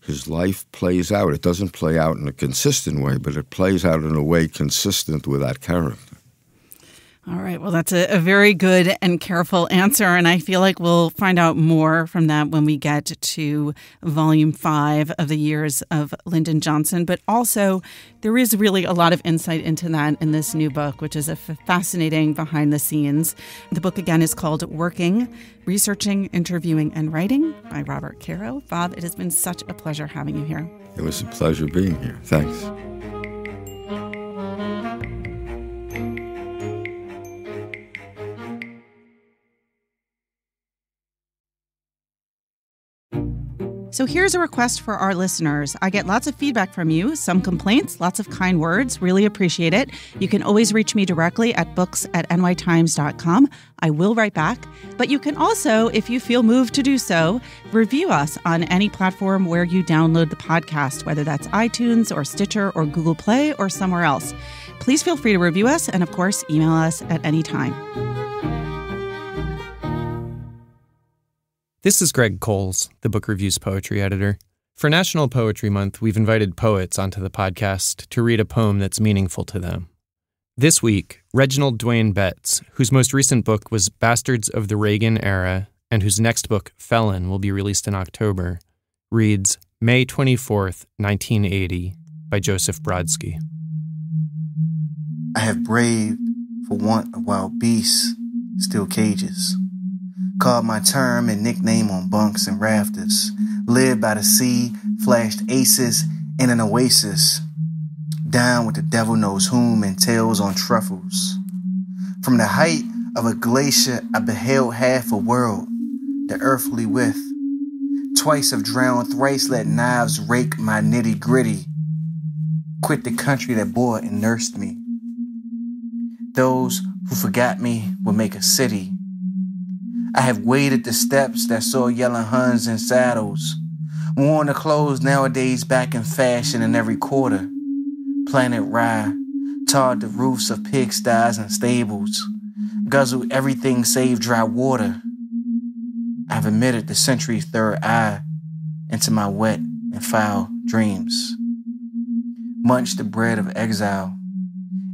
his life plays out. It doesn't play out in a consistent way, but it plays out in a way consistent with that character. All right. Well, that's a, a, very good and careful answer. And I feel like we'll find out more from that when we get to volume five of the years of Lyndon Johnson. But also, there is really a lot of insight into that in this new book, which is a fascinating behind the scenes. The book, again, is called Working Researching, Interviewing, and Writing by Robert Caro. Bob, it has been such a pleasure having you here. It was a pleasure being here. Thanks. So here's a request for our listeners. I get lots of feedback from you, some complaints, lots of kind words. Really appreciate it. You can always reach me directly at books at nytimes.com. I will write back. But you can also, if you feel moved to do so, review us on any platform where you download the podcast, whether that's iTunes or Stitcher or Google Play or somewhere else. Please feel free to review us and, of course, email us at any time. This is Greg Cowles, the Book Review's poetry editor. For National Poetry Month, we've invited poets onto the podcast to read a poem that's meaningful to them. This week, Reginald Dwayne Betts, whose most recent book was Bastards of the Reagan Era and whose next book, Felon, will be released in October, reads May 24th, 1980 by Joseph Brodsky. I have braved for want of wild beasts, still cages Called my term and nickname on bunks and rafters. Lived by the sea, flashed aces in an oasis. Down with the devil knows whom and tails on truffles. From the height of a glacier, I beheld half a world, the earthly width. Twice have drowned, thrice let knives rake my nitty gritty. Quit the country that bore and nursed me. Those who forgot me will make a city. I have waded the steps that saw yelling Huns in saddles, worn the clothes nowadays back in fashion in every quarter. Planet Rye, tarred the roofs of pigsties and stables, guzzled everything save dry water. I've emitted the century's third eye into my wet and foul dreams. Munched the bread of exile,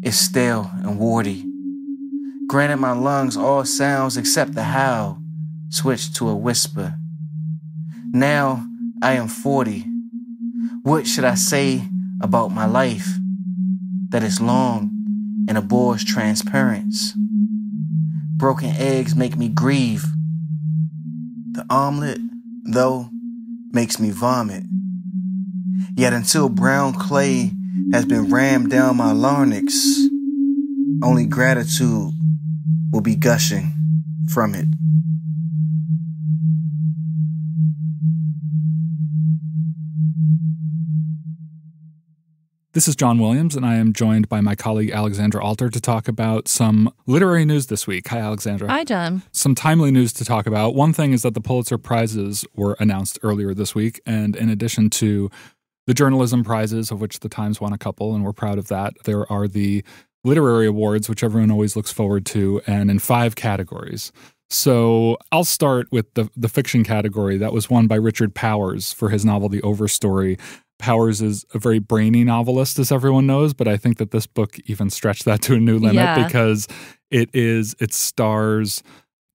it's stale and warty. Granted, my lungs all sounds except the howl switched to a whisper. Now I am 40. What should I say about my life? That is long and abhors transparency. Broken eggs make me grieve. The omelet, though, makes me vomit. Yet until brown clay has been rammed down my larynx, only gratitude will be gushing from it. This is John Williams, and I am joined by my colleague Alexandra Alter to talk about some literary news this week. Hi, Alexandra. Hi, John. Some timely news to talk about. One thing is that the Pulitzer Prizes were announced earlier this week, and in addition to the journalism prizes, of which the Times won a couple, and we're proud of that, there are the literary awards, which everyone always looks forward to, and in five categories. So I'll start with the the fiction category that was won by Richard Powers for his novel The Overstory. Powers is a very brainy novelist, as everyone knows, but I think that this book even stretched that to a new limit Yeah. because it is it stars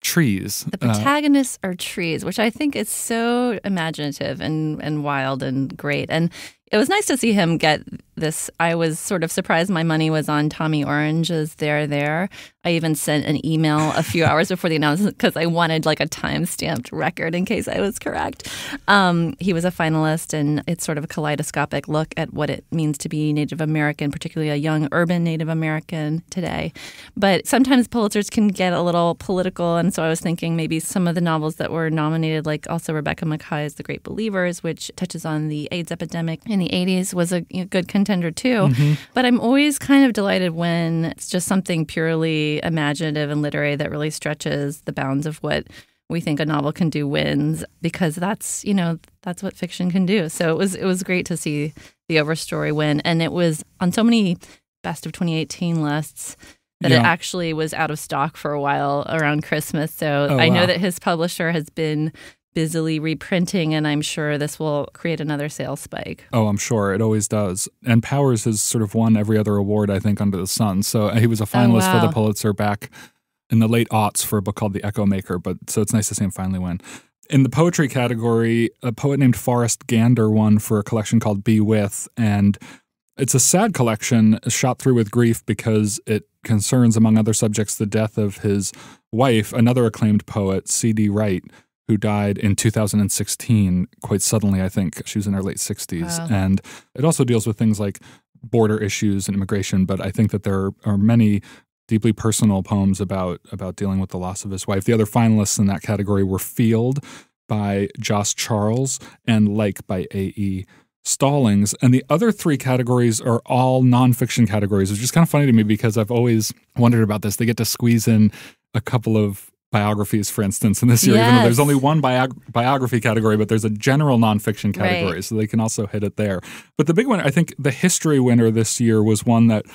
trees. The Uh, protagonists are trees, which I think is so imaginative and, and wild and great. And it was nice to see him get this. I was sort of surprised my money was on Tommy Orange's There There. I even sent an email a few hours before the announcement because I wanted like a time stamped record in case I was correct. Um, he was a finalist, and it's sort of a kaleidoscopic look at what it means to be Native American, particularly a young urban Native American today. But sometimes Pulitzers can get a little political, and so I was thinking maybe some of the novels that were nominated, like also Rebecca Makkai's The Great Believers, which touches on the AIDS epidemic in the 80s, was a you know, good contender too. Mm-hmm. But I'm always kind of delighted when it's just something purely imaginative and literary that really stretches the bounds of what we think a novel can do wins because that's you know that's what fiction can do. So it was it was great to see the Overstory win, and it was on so many best of 2018 lists that it actually was out of stock for a while around Christmas. So Oh, I know that his publisher has been busily reprinting, and I'm sure this will create another sales spike. Oh, I'm sure it always does. And Powers has sort of won every other award I think under the sun. So uh, he was a oh, finalist for wow. the Pulitzer back in the late aughts for a book called The Echo Maker. But so it's nice to see him finally win. In the poetry category, a poet named Forrest Gander won for a collection called Be With, and it's a sad collection shot through with grief because it concerns, among other subjects, the death of his wife, another acclaimed poet, C.D. Wright, who died in 2016 quite suddenly, I think. She was in her late 60s. Wow. And it also deals with things like border issues and immigration, but I think that there are many deeply personal poems about about dealing with the loss of his wife. The other finalists in that category were Field by Jos Charles and Like by A.E. Stallings. And the other three categories are all nonfiction categories, which is kind of funny to me because I've always wondered about this. They get to squeeze in a couple of biographies, for instance, in this year, even though there's only one biog- biography category, but there's a general nonfiction category, Right. so they can also hit it there. But the big one, I think the history winner this year was one that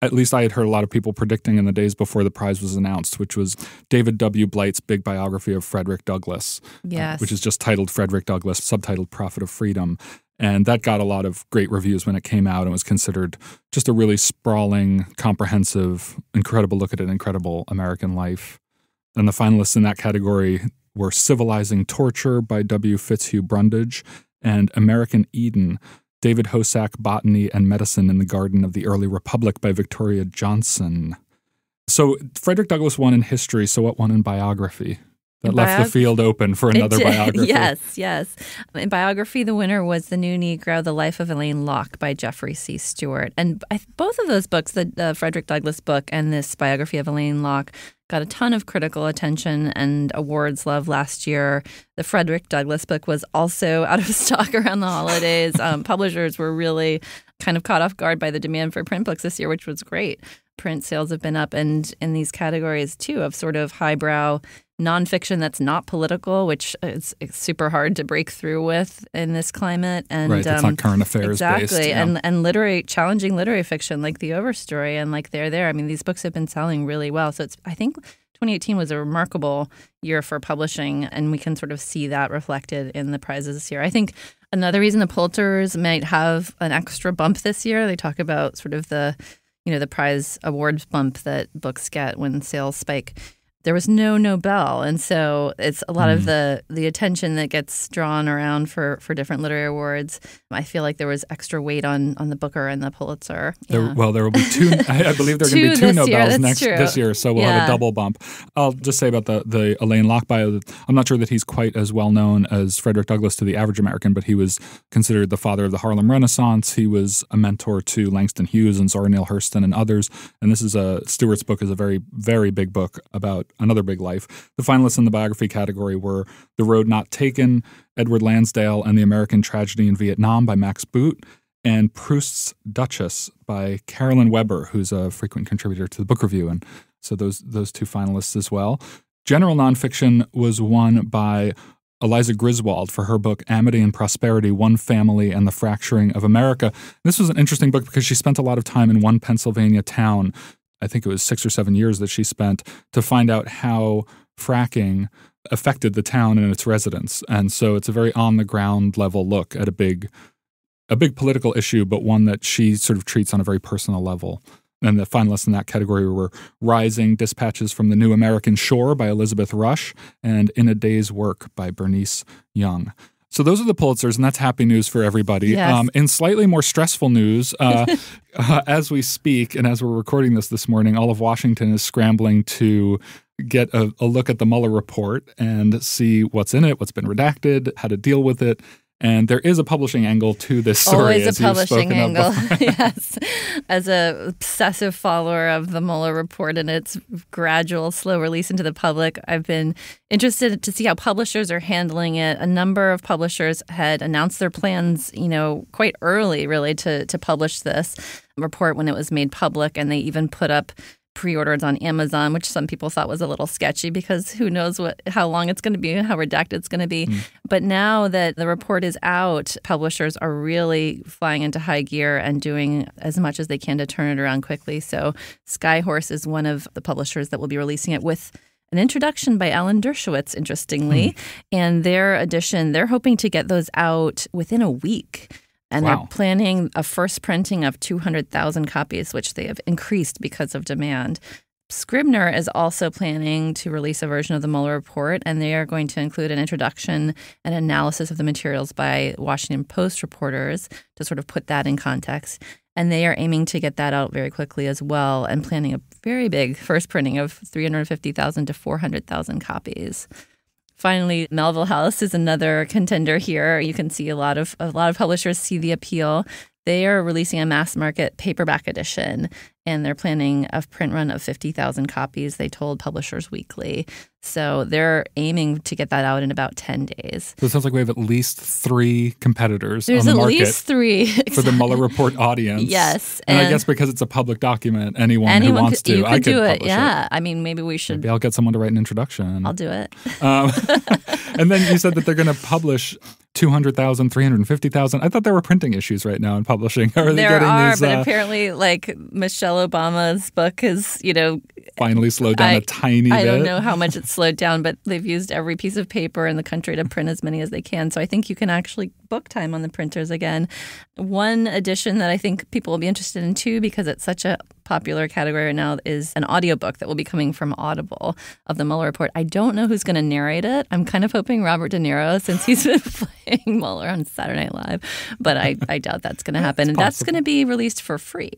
at least I had heard a lot of people predicting in the days before the prize was announced, which was David W. Blight's big biography of Frederick Douglass, uh, Yes. which is just titled Frederick Douglass, subtitled Prophet of Freedom. And that got a lot of great reviews when it came out and was considered just a really sprawling, comprehensive, incredible look at an incredible American life. And the finalists in that category were Civilizing Torture by W. Fitzhugh Brundage and American Eden, David Hosack, Botany and Medicine in the Garden of the Early Republic by Victoria Johnson. So Frederick Douglass won in history, so what won in biography? That left the field open for another biography. Yes, yes. In biography, the winner was The New Negro, The Life of Alain Locke by Jeffrey C. Stewart. And I, both of those books, the uh, Frederick Douglass book and this biography of Alain Locke, got a ton of critical attention and awards love last year. The Frederick Douglass book was also out of stock around the holidays. Um, publishers were really kind of caught off guard by the demand for print books this year, which was great. Print sales have been up, and in these categories too of sort of highbrow nonfiction that's not political, which is it's super hard to break through with in this climate. And right, it's um, not current affairs exactly, based. yeah. and and literary challenging literary fiction like the Overstory and like They're There. I mean, these books have been selling really well. So it's I think 2018 was a remarkable year for publishing, and we can sort of see that reflected in the prizes this year. I think another reason the Pulitzers might have an extra bump this year. They talk about sort of the you know the prize awards bump that books get when sales spike there was no Nobel, and so it's a lot Mm. of the the attention that gets drawn around for for different literary awards. I feel like there was extra weight on on the Booker and the Pulitzer. There, Yeah. well, there will be two. I believe there are going to be Two this year, Nobels next true. this year, so we'll have a double bump. I'll just say about the the Alain Locke bio. I'm not sure that he's quite as well known as Frederick Douglass to the average American, but he was considered the father of the Harlem Renaissance. He was a mentor to Langston Hughes and Zora Neale Hurston and others. And this is a Stewart's book is a very very big book about another big life. The finalists in the biography category were The Road Not Taken, Edward Lansdale, and The American Tragedy in Vietnam by Max Boot and Proust's Duchess by Carolyn Weber, who's a frequent contributor to the book review. And so those those two finalists as well. General nonfiction was won by Eliza Griswold for her book Amity and Prosperity One Family and the Fracturing of America. This was an interesting book because she spent a lot of time in one Pennsylvania town. I think it was six or seven years that she spent to find out how fracking affected the town and its residents. And so it's a very on the ground level look at a big a big political issue, but one that she sort of treats on a very personal level. And the finalists in that category were Rising Dispatches from the New American Shore by Elizabeth Rush and In a Day's Work by Bernice Yeung. So those are the Pulitzers, and that's happy news for everybody. Um, in slightly more stressful news, uh, uh, as we speak and as we're recording this this morning, all of Washington is scrambling to get a, a look at the Mueller report and see what's in it, what's been redacted, how to deal with it. And there is a publishing angle to this story. Always as a you've publishing angle. yes. As a obsessive follower of the Mueller report and its gradual, slow release into the public, I've been interested to see how publishers are handling it. A number of publishers had announced their plans, you know, quite early, really, to to publish this report when it was made public, and they even put up pre-orders on Amazon, which some people thought was a little sketchy because who knows what how long it's going to be, how redacted it's going to be. Hmm. But now that the report is out, publishers are really flying into high gear and doing as much as they can to turn it around quickly. So Skyhorse is one of the publishers that will be releasing it with an introduction by Alan Dershowitz, interestingly. Hmm. And their edition, they're hoping to get those out within a week. And Wow. they're planning a first printing of 200,000 copies, which they have increased because of demand. Scribner is also planning to release a version of the Mueller report, and they are going to include an introduction and analysis of the materials by Washington Post reporters to sort of put that in context. And they are aiming to get that out very quickly as well, and planning a very big first printing of 350,000 to 400,000 copies. Finally, Melville House is another contender here. You can see a lot of a lot of publishers see the appeal. They are releasing a mass market paperback edition, and they're planning a print run of 50,000 copies, they told Publishers Weekly. So they're aiming to get that out in about 10 days. So it sounds like we have at least three competitors There's on the market. at least three. for the Mueller report audience. Yes, And, I guess because it's a public document, anyone, Anyone who wants could, to, I could do it. Yeah. I mean, maybe we should. Maybe I'll get someone to write an introduction. I'll do it. Um, and then you said that they're going to publish 200,000, 350,000. I thought there were printing issues right now in publishing. Are they there getting are, these but uh, apparently, like Michelle Obama's book is, you know, finally slowed down a I- tiny I bit? I don't know how much it's slowed down, but they've used every piece of paper in the country to print as many as they can. So I think you can actually book time on the printers again. One addition that I think people will be interested in too, because it's such a popular category right now, is an audiobook that will be coming from Audible of the Mueller report. I don't know who's going to narrate it. I'm kind of hoping Robert De Niro, since he's been playing Mueller on Saturday Night Live, but I, I doubt that's going to happen. and that's going to be released for free.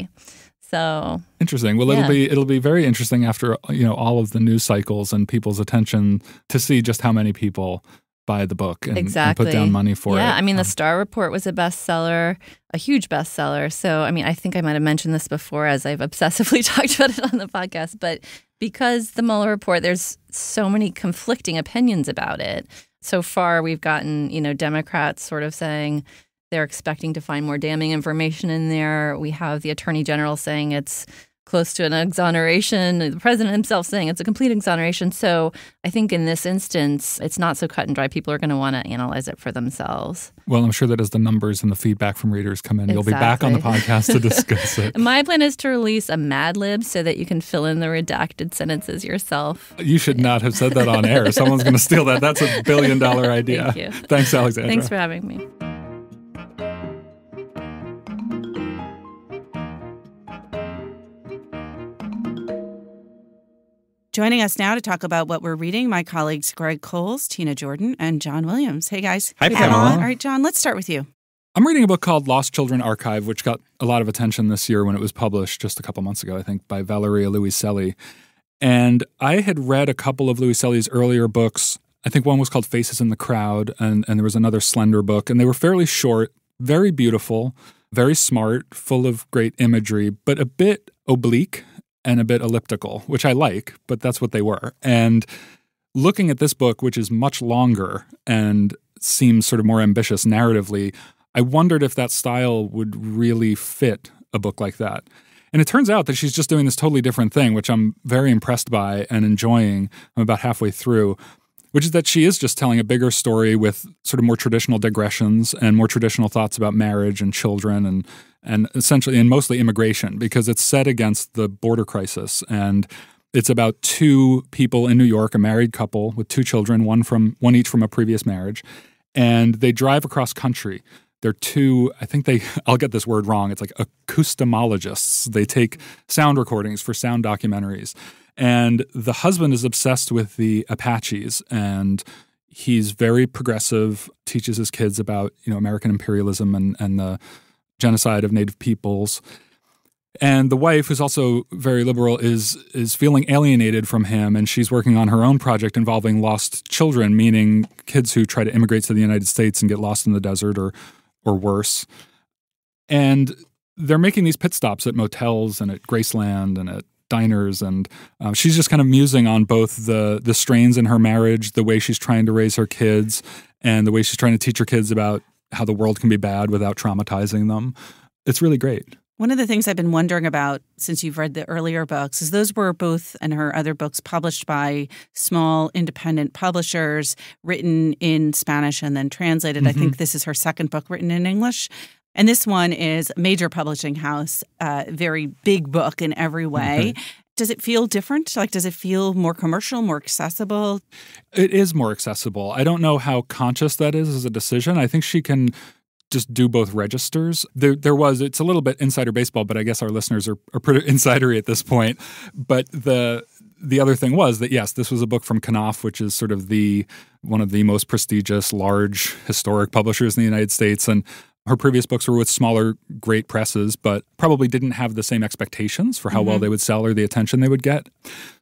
So interesting. Well, Yeah. it'll be it'll be very interesting after you know all of the news cycles and people's attention to see just how many people buy the book and, and exactly put down money for it. yeah, I mean, the Um, Starr Report was a bestseller, a huge bestseller. So, I mean, I think I might have mentioned this before as I've obsessively talked about it on the podcast, but because the Mueller report, there's so many conflicting opinions about it. So far, we've gotten, you know, Democrats sort of saying they're expecting to find more damning information in there. We have the Attorney General saying it's close to an exoneration, the president himself saying it's a complete exoneration. So I think in this instance, it's not so cut and dry. People are going to want to analyze it for themselves. well, I'm sure that as the numbers and the feedback from readers come in, you'll be back on the podcast to discuss it. My plan is to release a Mad Lib so that you can fill in the redacted sentences yourself. You should not have said that on air. Someone's going to steal that. That's a billion dollar idea. Thank you. Thanks, Alexandra. Thanks for having me. Joining us now to talk about what we're reading, my colleagues Greg Cowles, Tina Jordan, and John Williams. Hey, guys. Hi, Hey, Pamela. All right, John, let's start with you. I'm reading a book called Lost Children Archive, which got a lot of attention this year when it was published just a couple months ago, I think, by Valeria Luiselli. And I had read a couple of Luiselli's earlier books. I think one was called Faces in the Crowd, and, and there was another Slender book, and they were fairly short, very beautiful, very smart, full of great imagery, but a bit oblique and a bit elliptical, which I like, but that's what they were. And looking at this book, which is much longer and seems sort of more ambitious narratively, I wondered if that style would really fit a book like that. And it turns out that she's just doing this totally different thing, which I'm very impressed by and enjoying. I'm about halfway through, which is that she is just telling a bigger story with sort of more traditional digressions and more traditional thoughts about marriage and children and and essentially and mostly immigration because it's set against the border crisis and it's about two people in New York, a married couple with two children, one from one each from a previous marriage, and they drive across country. They're two, I think they, I'll get this word wrong. It's like acoustemologists. They take sound recordings for sound documentaries. And the husband is obsessed with the Apaches and he's very progressive, teaches his kids about, you know, American imperialism and, and the genocide of native peoples. And the wife, who's also very liberal, is is feeling alienated from him, and she's working on her own project involving lost children, meaning kids who try to immigrate to the United States and get lost in the desert or or worse. And they're making these pit stops at motels and at Graceland and at diners, and uh, she's just kind of musing on both the the strains in her marriage, the way she's trying to raise her kids, and the way she's trying to teach her kids about how the world can be bad without traumatizing them. It's really great. One of the things I've been wondering about since you've read the earlier books is those were both and her other books published by small independent publishers, written in Spanish and then translated. I think this is her second book written in English. And this one is a major publishing house, uh, very big book in every way. Does it feel different? Like, does it feel more commercial, more accessible? It is more accessible. I don't know how conscious that is as a decision. I think she can just do both registers. There, there was, it's a little bit insider baseball, but I guess our listeners are, are pretty insidery at this point. But the the other thing was that yes, this was a book from Knopf, which is sort of the one of the most prestigious, large historic publishers in the United States, and her previous books were with smaller, great presses, but probably didn't have the same expectations for how well mm-hmm. they would sell or the attention they would get.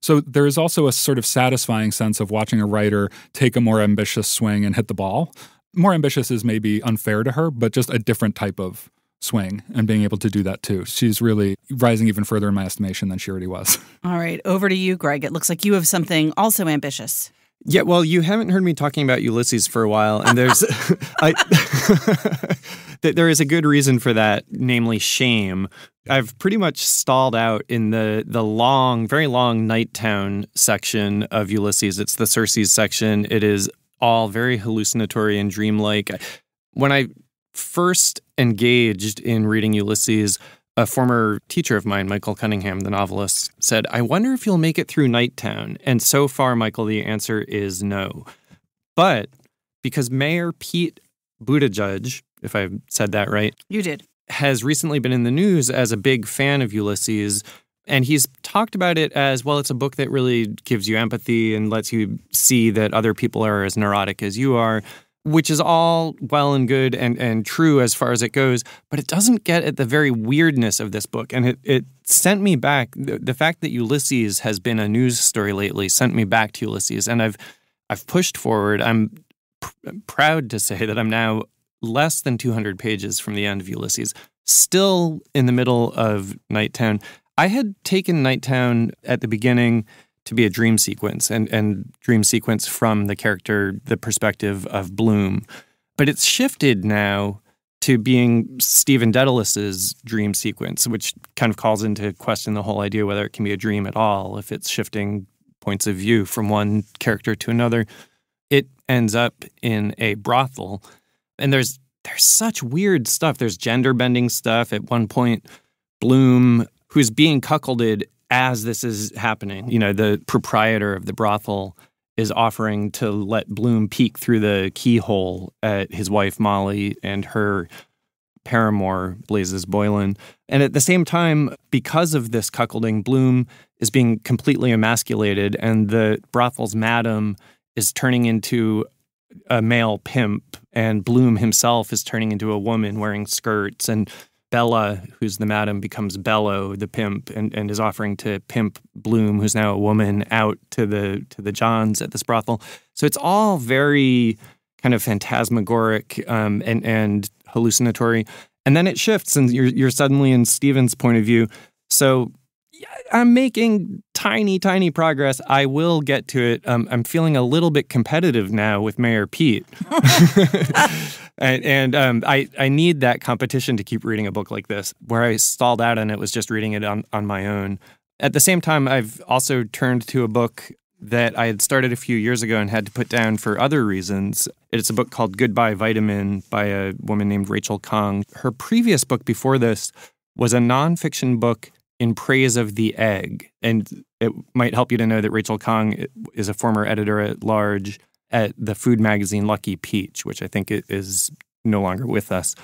So there is also a sort of satisfying sense of watching a writer take a more ambitious swing and hit the ball. More ambitious is maybe unfair to her, but just a different type of swing and being able to do that too. She's really rising even further in my estimation than she already was. All right, over to you, Greg. It looks like you have something also ambitious. Yeah, well, you haven't heard me talking about Ulysses for a while, and there's, I, th- there is a good reason for that, namely shame. I've pretty much stalled out in the the long, very long Nighttown section of Ulysses. It's the Circes section. It is all very hallucinatory and dreamlike. When I first engaged in reading Ulysses, a former teacher of mine, Michael Cunningham, the novelist, said, I wonder if you'll make it through Nighttown. And so far, Michael, the answer is no. But because Mayor Pete Buttigieg, if I said that right, You did. has recently been in the news as a big fan of Ulysses. And he's talked about it as well, it's a book that really gives you empathy and lets you see that other people are as neurotic as you are. Which is all well and good and, and true as far as it goes, but it doesn't get at the very weirdness of this book. And it, it sent me back. The, the fact that Ulysses has been a news story lately sent me back to Ulysses, and I've I've pushed forward. I'm pr- proud to say that I'm now less than 200 pages from the end of Ulysses, still in the middle of Nighttown. I had taken Nighttown at the beginning to be a dream sequence and, and dream sequence from the character, the perspective of Bloom. But it's shifted now to being Stephen Dedalus's dream sequence, which kind of calls into question the whole idea whether it can be a dream at all if it's shifting points of view from one character to another. It ends up in a brothel, and there's there's such weird stuff. There's gender bending stuff. At one point, Bloom, who's being cuckolded as this is happening, you know, the proprietor of the brothel is offering to let Bloom peek through the keyhole at his wife Molly and her paramour Blazes Boylan. And at the same time, because of this cuckolding, Bloom is being completely emasculated, and the brothel's madam is turning into a male pimp, and Bloom himself is turning into a woman wearing skirts and Bella, who's the madam, becomes Bello, the pimp, and, and is offering to pimp Bloom, who's now a woman, out to the to the Johns at this brothel. So it's all very kind of phantasmagoric um, and and hallucinatory. And then it shifts, and you're you're suddenly in Stephen's point of view. So I'm making tiny, tiny progress. I will get to it. Um, I'm feeling a little bit competitive now with Mayor Pete, and, and um, I I need that competition to keep reading a book like this. Where I stalled out and it was just reading it on on my own. At the same time, I've also turned to a book that I had started a few years ago and had to put down for other reasons. It's a book called Goodbye Vitamin by a woman named Rachel Khong. Her previous book before this was a nonfiction book in praise of the egg. And it might help you to know that Rachel Khong is a former editor at large at the food magazine Lucky Peach, which I think is no longer with us.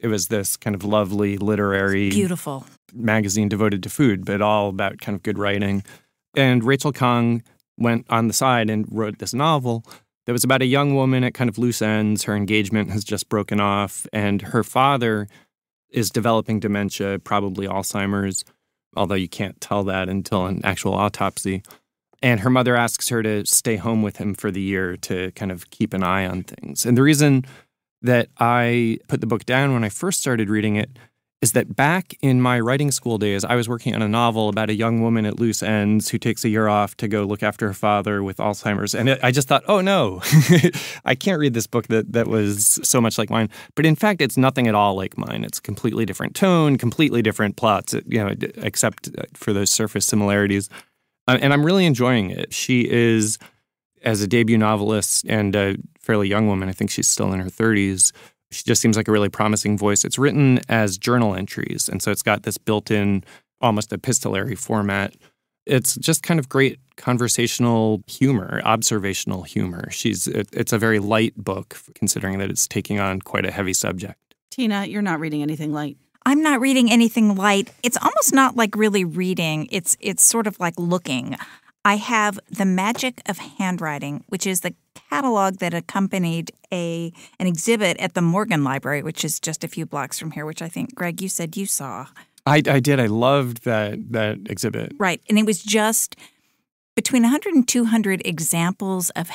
It was this kind of lovely literary beautiful magazine devoted to food, but all about kind of good writing. And Rachel Khong went on the side and wrote this novel that was about a young woman at kind of loose ends. Her engagement has just broken off, and her father is developing dementia, probably Alzheimer's although you can't tell that until an actual autopsy. And her mother asks her to stay home with him for the year to kind of keep an eye on things. And the reason that I put the book down when I first started reading it is that back in my writing school days, I was working on a novel about a young woman at loose ends who takes a year off to go look after her father with Alzheimer's. And I just thought, oh no, I can't read this book that, that was so much like mine. But in fact, it's nothing at all like mine. It's completely different tone, completely different plots, you know, except for those surface similarities. Uh, and I'm really enjoying it. She is, as a debut novelist and a fairly young woman, I think she's still in her 30s she just seems like a really promising voice. It's written as journal entries, and so it's got this built in, almost epistolary format. It's just kind of great conversational humor, observational humor. She's it, it's a very light book considering that it's taking on quite a heavy subject. Tina, you're not reading anything light. I'm not reading anything light. It's almost not like really reading. It's it's sort of like looking. I have The Magic of Handwriting, which is the catalog that accompanied a an exhibit at the Morgan Library, which is just a few blocks from here, which I think Greg you said you saw. I, I did. I loved that that exhibit. Right, and it was just between 100 and 200 examples of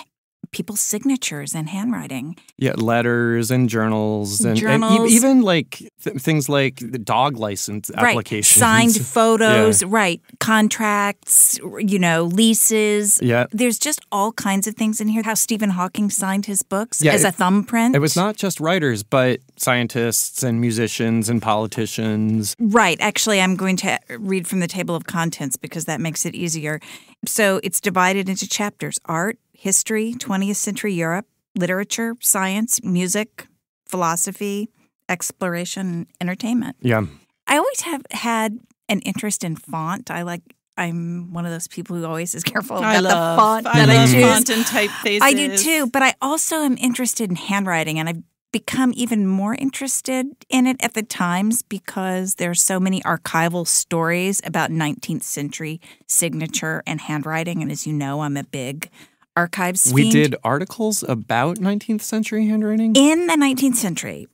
people's signatures and handwriting. Yeah, letters and journals and, journals. and even like th- things like the dog license right. applications, signed photos, yeah. right? Contracts, you know, leases. Yeah, there's just all kinds of things in here. How Stephen Hawking signed his books yeah, as it, a thumbprint. It was not just writers, but scientists and musicians and politicians. Right. Actually, I'm going to read from the table of contents because that makes it easier. So it's divided into chapters: art history, 20th century Europe, literature, science, music, philosophy, exploration, entertainment. Yeah. I always have had an interest in font. I like I'm one of those people who always is careful about love, the font I that I, mm-hmm. choose. Font and typefaces. I do too, but I also am interested in handwriting and I've become even more interested in it at the Times because there's so many archival stories about 19th century signature and handwriting and as you know, I'm a big archives We did articles about 19th century handwriting. In the 19th century,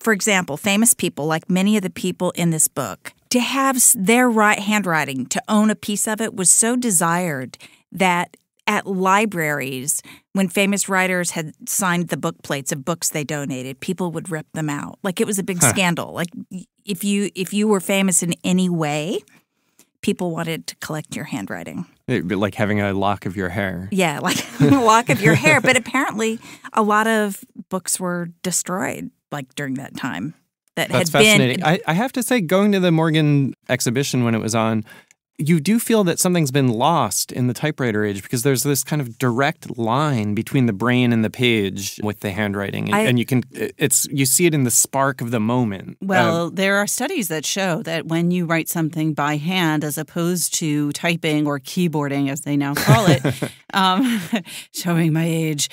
for example, famous people, like many of the people in this book, to have their right handwriting, to own a piece of it, was so desired that at libraries, when famous writers had signed the book plates of books they donated, people would rip them out. Like it was a big scandal. Like if you if you were famous in any way, people wanted to collect your handwriting. Like having a lock of your hair. Yeah, like a lock of your hair. But apparently, a lot of books were destroyed like during that time. That That's had fascinating. been. I, I have to say, going to the Morgan exhibition when it was on, you do feel that something's been lost in the typewriter age because there's this kind of direct line between the brain and the page with the handwriting, and, I- and you can it's you see it in the spark of the moment. Well, Uh, there are studies that show that when you write something by hand as opposed to typing or keyboarding, as they now call it, um, showing my age,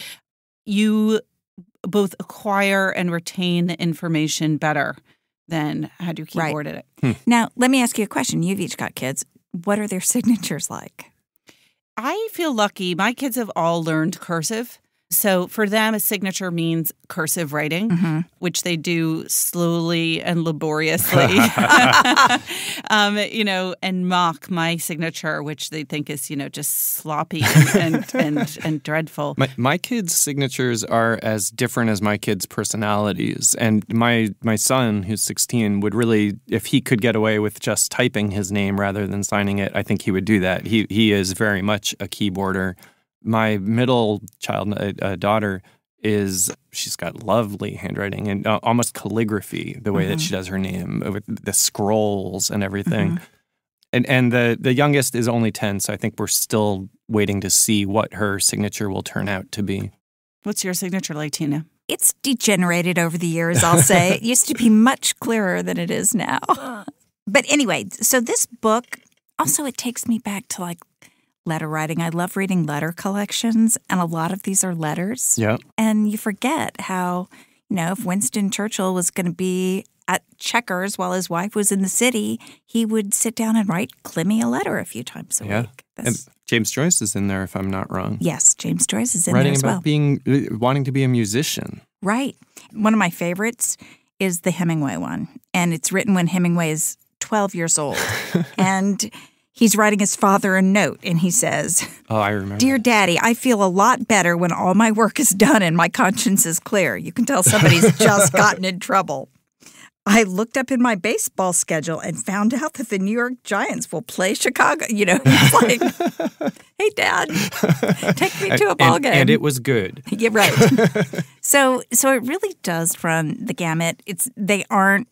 you both acquire and retain the information better than had you Right. keyboarded it. now, let me ask you a question. You've each got kids. What are their signatures like? I feel lucky. My kids have all learned cursive. So for them, a signature means cursive writing, Mm-hmm. which they do slowly and laboriously, um, you know, and mock my signature, which they think is, you know, just sloppy and and, and, and dreadful. My, my kids' signatures are as different as my kids' personalities, and my my son, who's 16, would really, if he could get away with just typing his name rather than signing it, I think he would do that. He he is very much a keyboarder. My middle child, uh, uh, daughter, is she's got lovely handwriting and uh, almost calligraphy, the way that she does her name with the scrolls and everything. And and the the youngest is only 10, so I think we're still waiting to see what her signature will turn out to be. What's your signature like, Tina? It's degenerated over the years, I'll say. it used to be much clearer than it is now. But anyway, so this book also it takes me back to like letter writing. I love reading letter collections, and a lot of these are letters. Yeah. And you forget how, you know, if Winston Churchill was going to be at Chequers while his wife was in the city, he would sit down and write Clemmy a letter a few times a Yeah. week. And James Joyce is in there, if I'm not wrong. yes, James Joyce is in Writing there as about well. being uh, wanting to be a musician. Right. One of my favorites is the Hemingway one, and it's written when Hemingway is 12 years old. and he's writing his father a note, and he says, Oh, I remember. Dear Daddy, I feel a lot better when all my work is done and my conscience is clear. You can tell somebody's just gotten in trouble. I looked up in my baseball schedule and found out that the New York Giants will play Chicago. You know, like, hey, Dad, take me to a ball and, game. and it was good. Yeah, right. so so it really does run the gamut. It's they aren't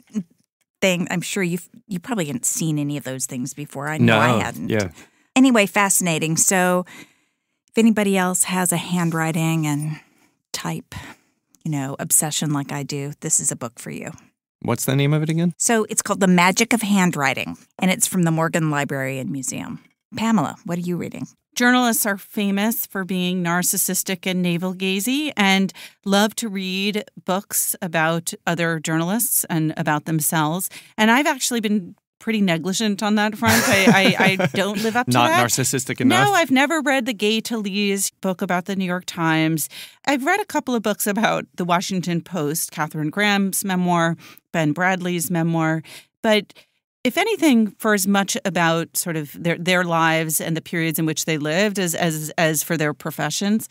thing. I'm sure you you probably hadn't seen any of those things before. I know no, I hadn't. yeah. Anyway, fascinating. So if anybody else has a handwriting and type, you know, obsession like I do, this is a book for you. What's the name of it again? So it's called The Magic of Handwriting, and it's from the Morgan Library and Museum. Pamela, what are you reading? Journalists are famous for being narcissistic and navel gazy and love to read books about other journalists and about themselves. And I've actually been pretty negligent on that front. I, I, I don't live up to Not that. narcissistic enough. No, I've never read the Gay Talese book about the New York Times. I've read a couple of books about the Washington Post, Katharine Graham's memoir, Ben Bradlee's memoir. But if anything, for as much about sort of their their lives and the periods in which they lived as as as for their professions.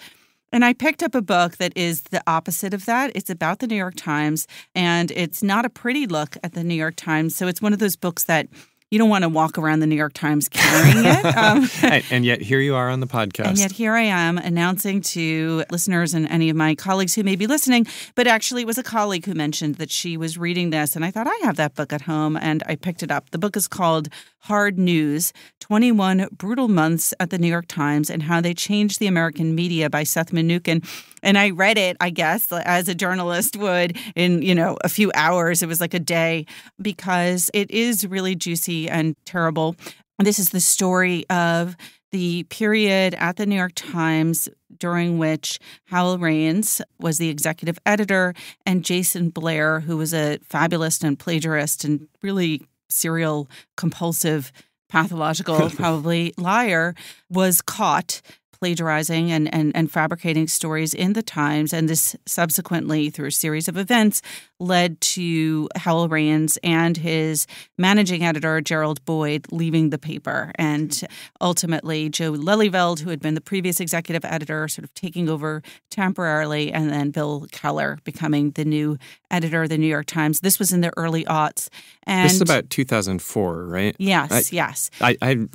And I picked up a book that is the opposite of that. It's about the New York Times, and it's not a pretty look at the New York Times. So it's one of those books that you don't want to walk around the New York Times carrying it. Um, and, and yet here you are on the podcast. and yet here I am announcing to listeners and any of my colleagues who may be listening, but actually it was a colleague who mentioned that she was reading this and I thought I have that book at home and I picked it up. The book is called Hard News: 21 Brutal Months at the New York Times and How They Changed the American Media by Seth Mnookin. And I read it, I guess, as a journalist would in, you know, a few hours. It was like a day because it is really juicy and terrible. This is the story of the period at the New York Times during which Howell Raines was the executive editor and Jason Blair, who was a fabulist and plagiarist and really serial compulsive pathological probably liar was caught plagiarizing and, and, and fabricating stories in the Times. And this subsequently, through a series of events, led to Howell Raines and his managing editor, Gerald Boyd, leaving the paper. And ultimately, Joe Lelyveld, who had been the previous executive editor, sort of taking over temporarily, and then Bill Keller becoming the new editor of the New York Times. This was in the early aughts. And this is about 2004, right? Yes, I, yes. I, I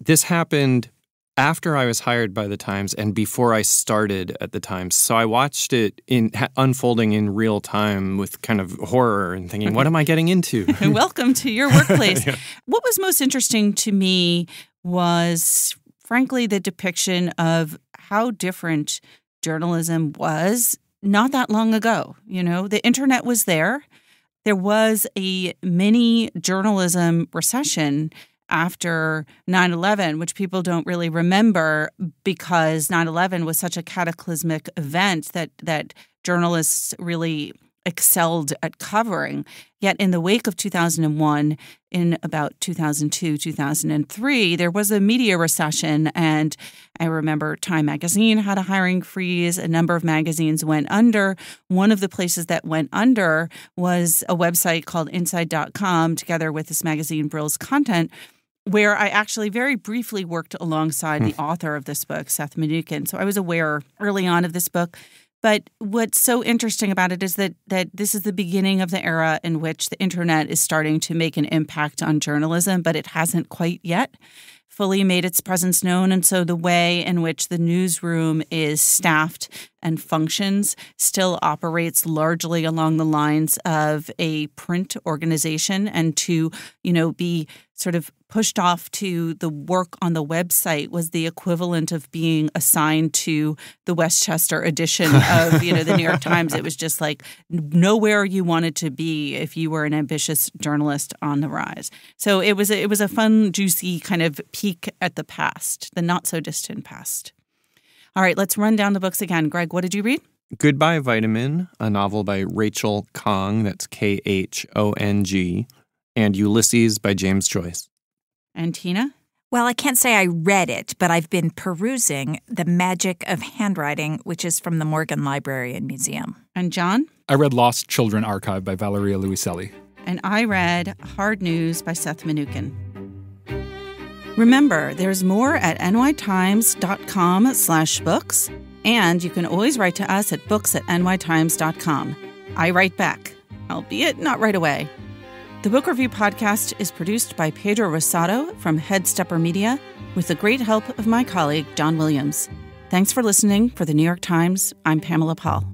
this happened after I was hired by the Times and before I started at the Times. So I watched it in unfolding in real time with kind of horror and thinking, what am I getting into? Welcome to your workplace. yeah. What was most interesting to me was frankly the depiction of how different journalism was not that long ago. You know, the internet was there. There was a mini journalism recession after 9 11, which people don't really remember because 9 11 was such a cataclysmic event that, that journalists really excelled at covering. Yet, in the wake of 2001, in about 2002, 2003, there was a media recession. And I remember Time Magazine had a hiring freeze. A number of magazines went under. One of the places that went under was a website called Inside.com, together with this magazine, Brill's Content where I actually very briefly worked alongside the hmm. author of this book, Seth Mnookin. So I was aware early on of this book. But what's so interesting about it is that that this is the beginning of the era in which the internet is starting to make an impact on journalism, but it hasn't quite yet fully made its presence known. And so the way in which the newsroom is staffed and functions still operates largely along the lines of a print organization and to, you know, be sort of pushed off to the work on the website was the equivalent of being assigned to the Westchester edition of, you know, the New York Times. It was just like nowhere you wanted to be if you were an ambitious journalist on the rise. So it was a, it was a fun, juicy kind of peek at the past, the not so distant past. All right, let's run down the books again. Greg, what did you read? Goodbye Vitamin, a novel by Rachel Khong, that's K H O N G, and Ulysses by James Joyce. And Tina? Well, I can't say I read it, but I've been perusing The Magic of Handwriting, which is from the Morgan Library and Museum. And John? I read Lost Children Archive by Valeria Luiselli. And I read Hard News by Seth Mnookin. Remember, there's more at nytimes.com slash books, and you can always write to us at books at nytimes.com. I write back, albeit not right away. The Book Review Podcast is produced by Pedro Rosado from Headstepper Media with the great help of my colleague, John Williams. Thanks for listening. For the New York Times, I'm Pamela Paul.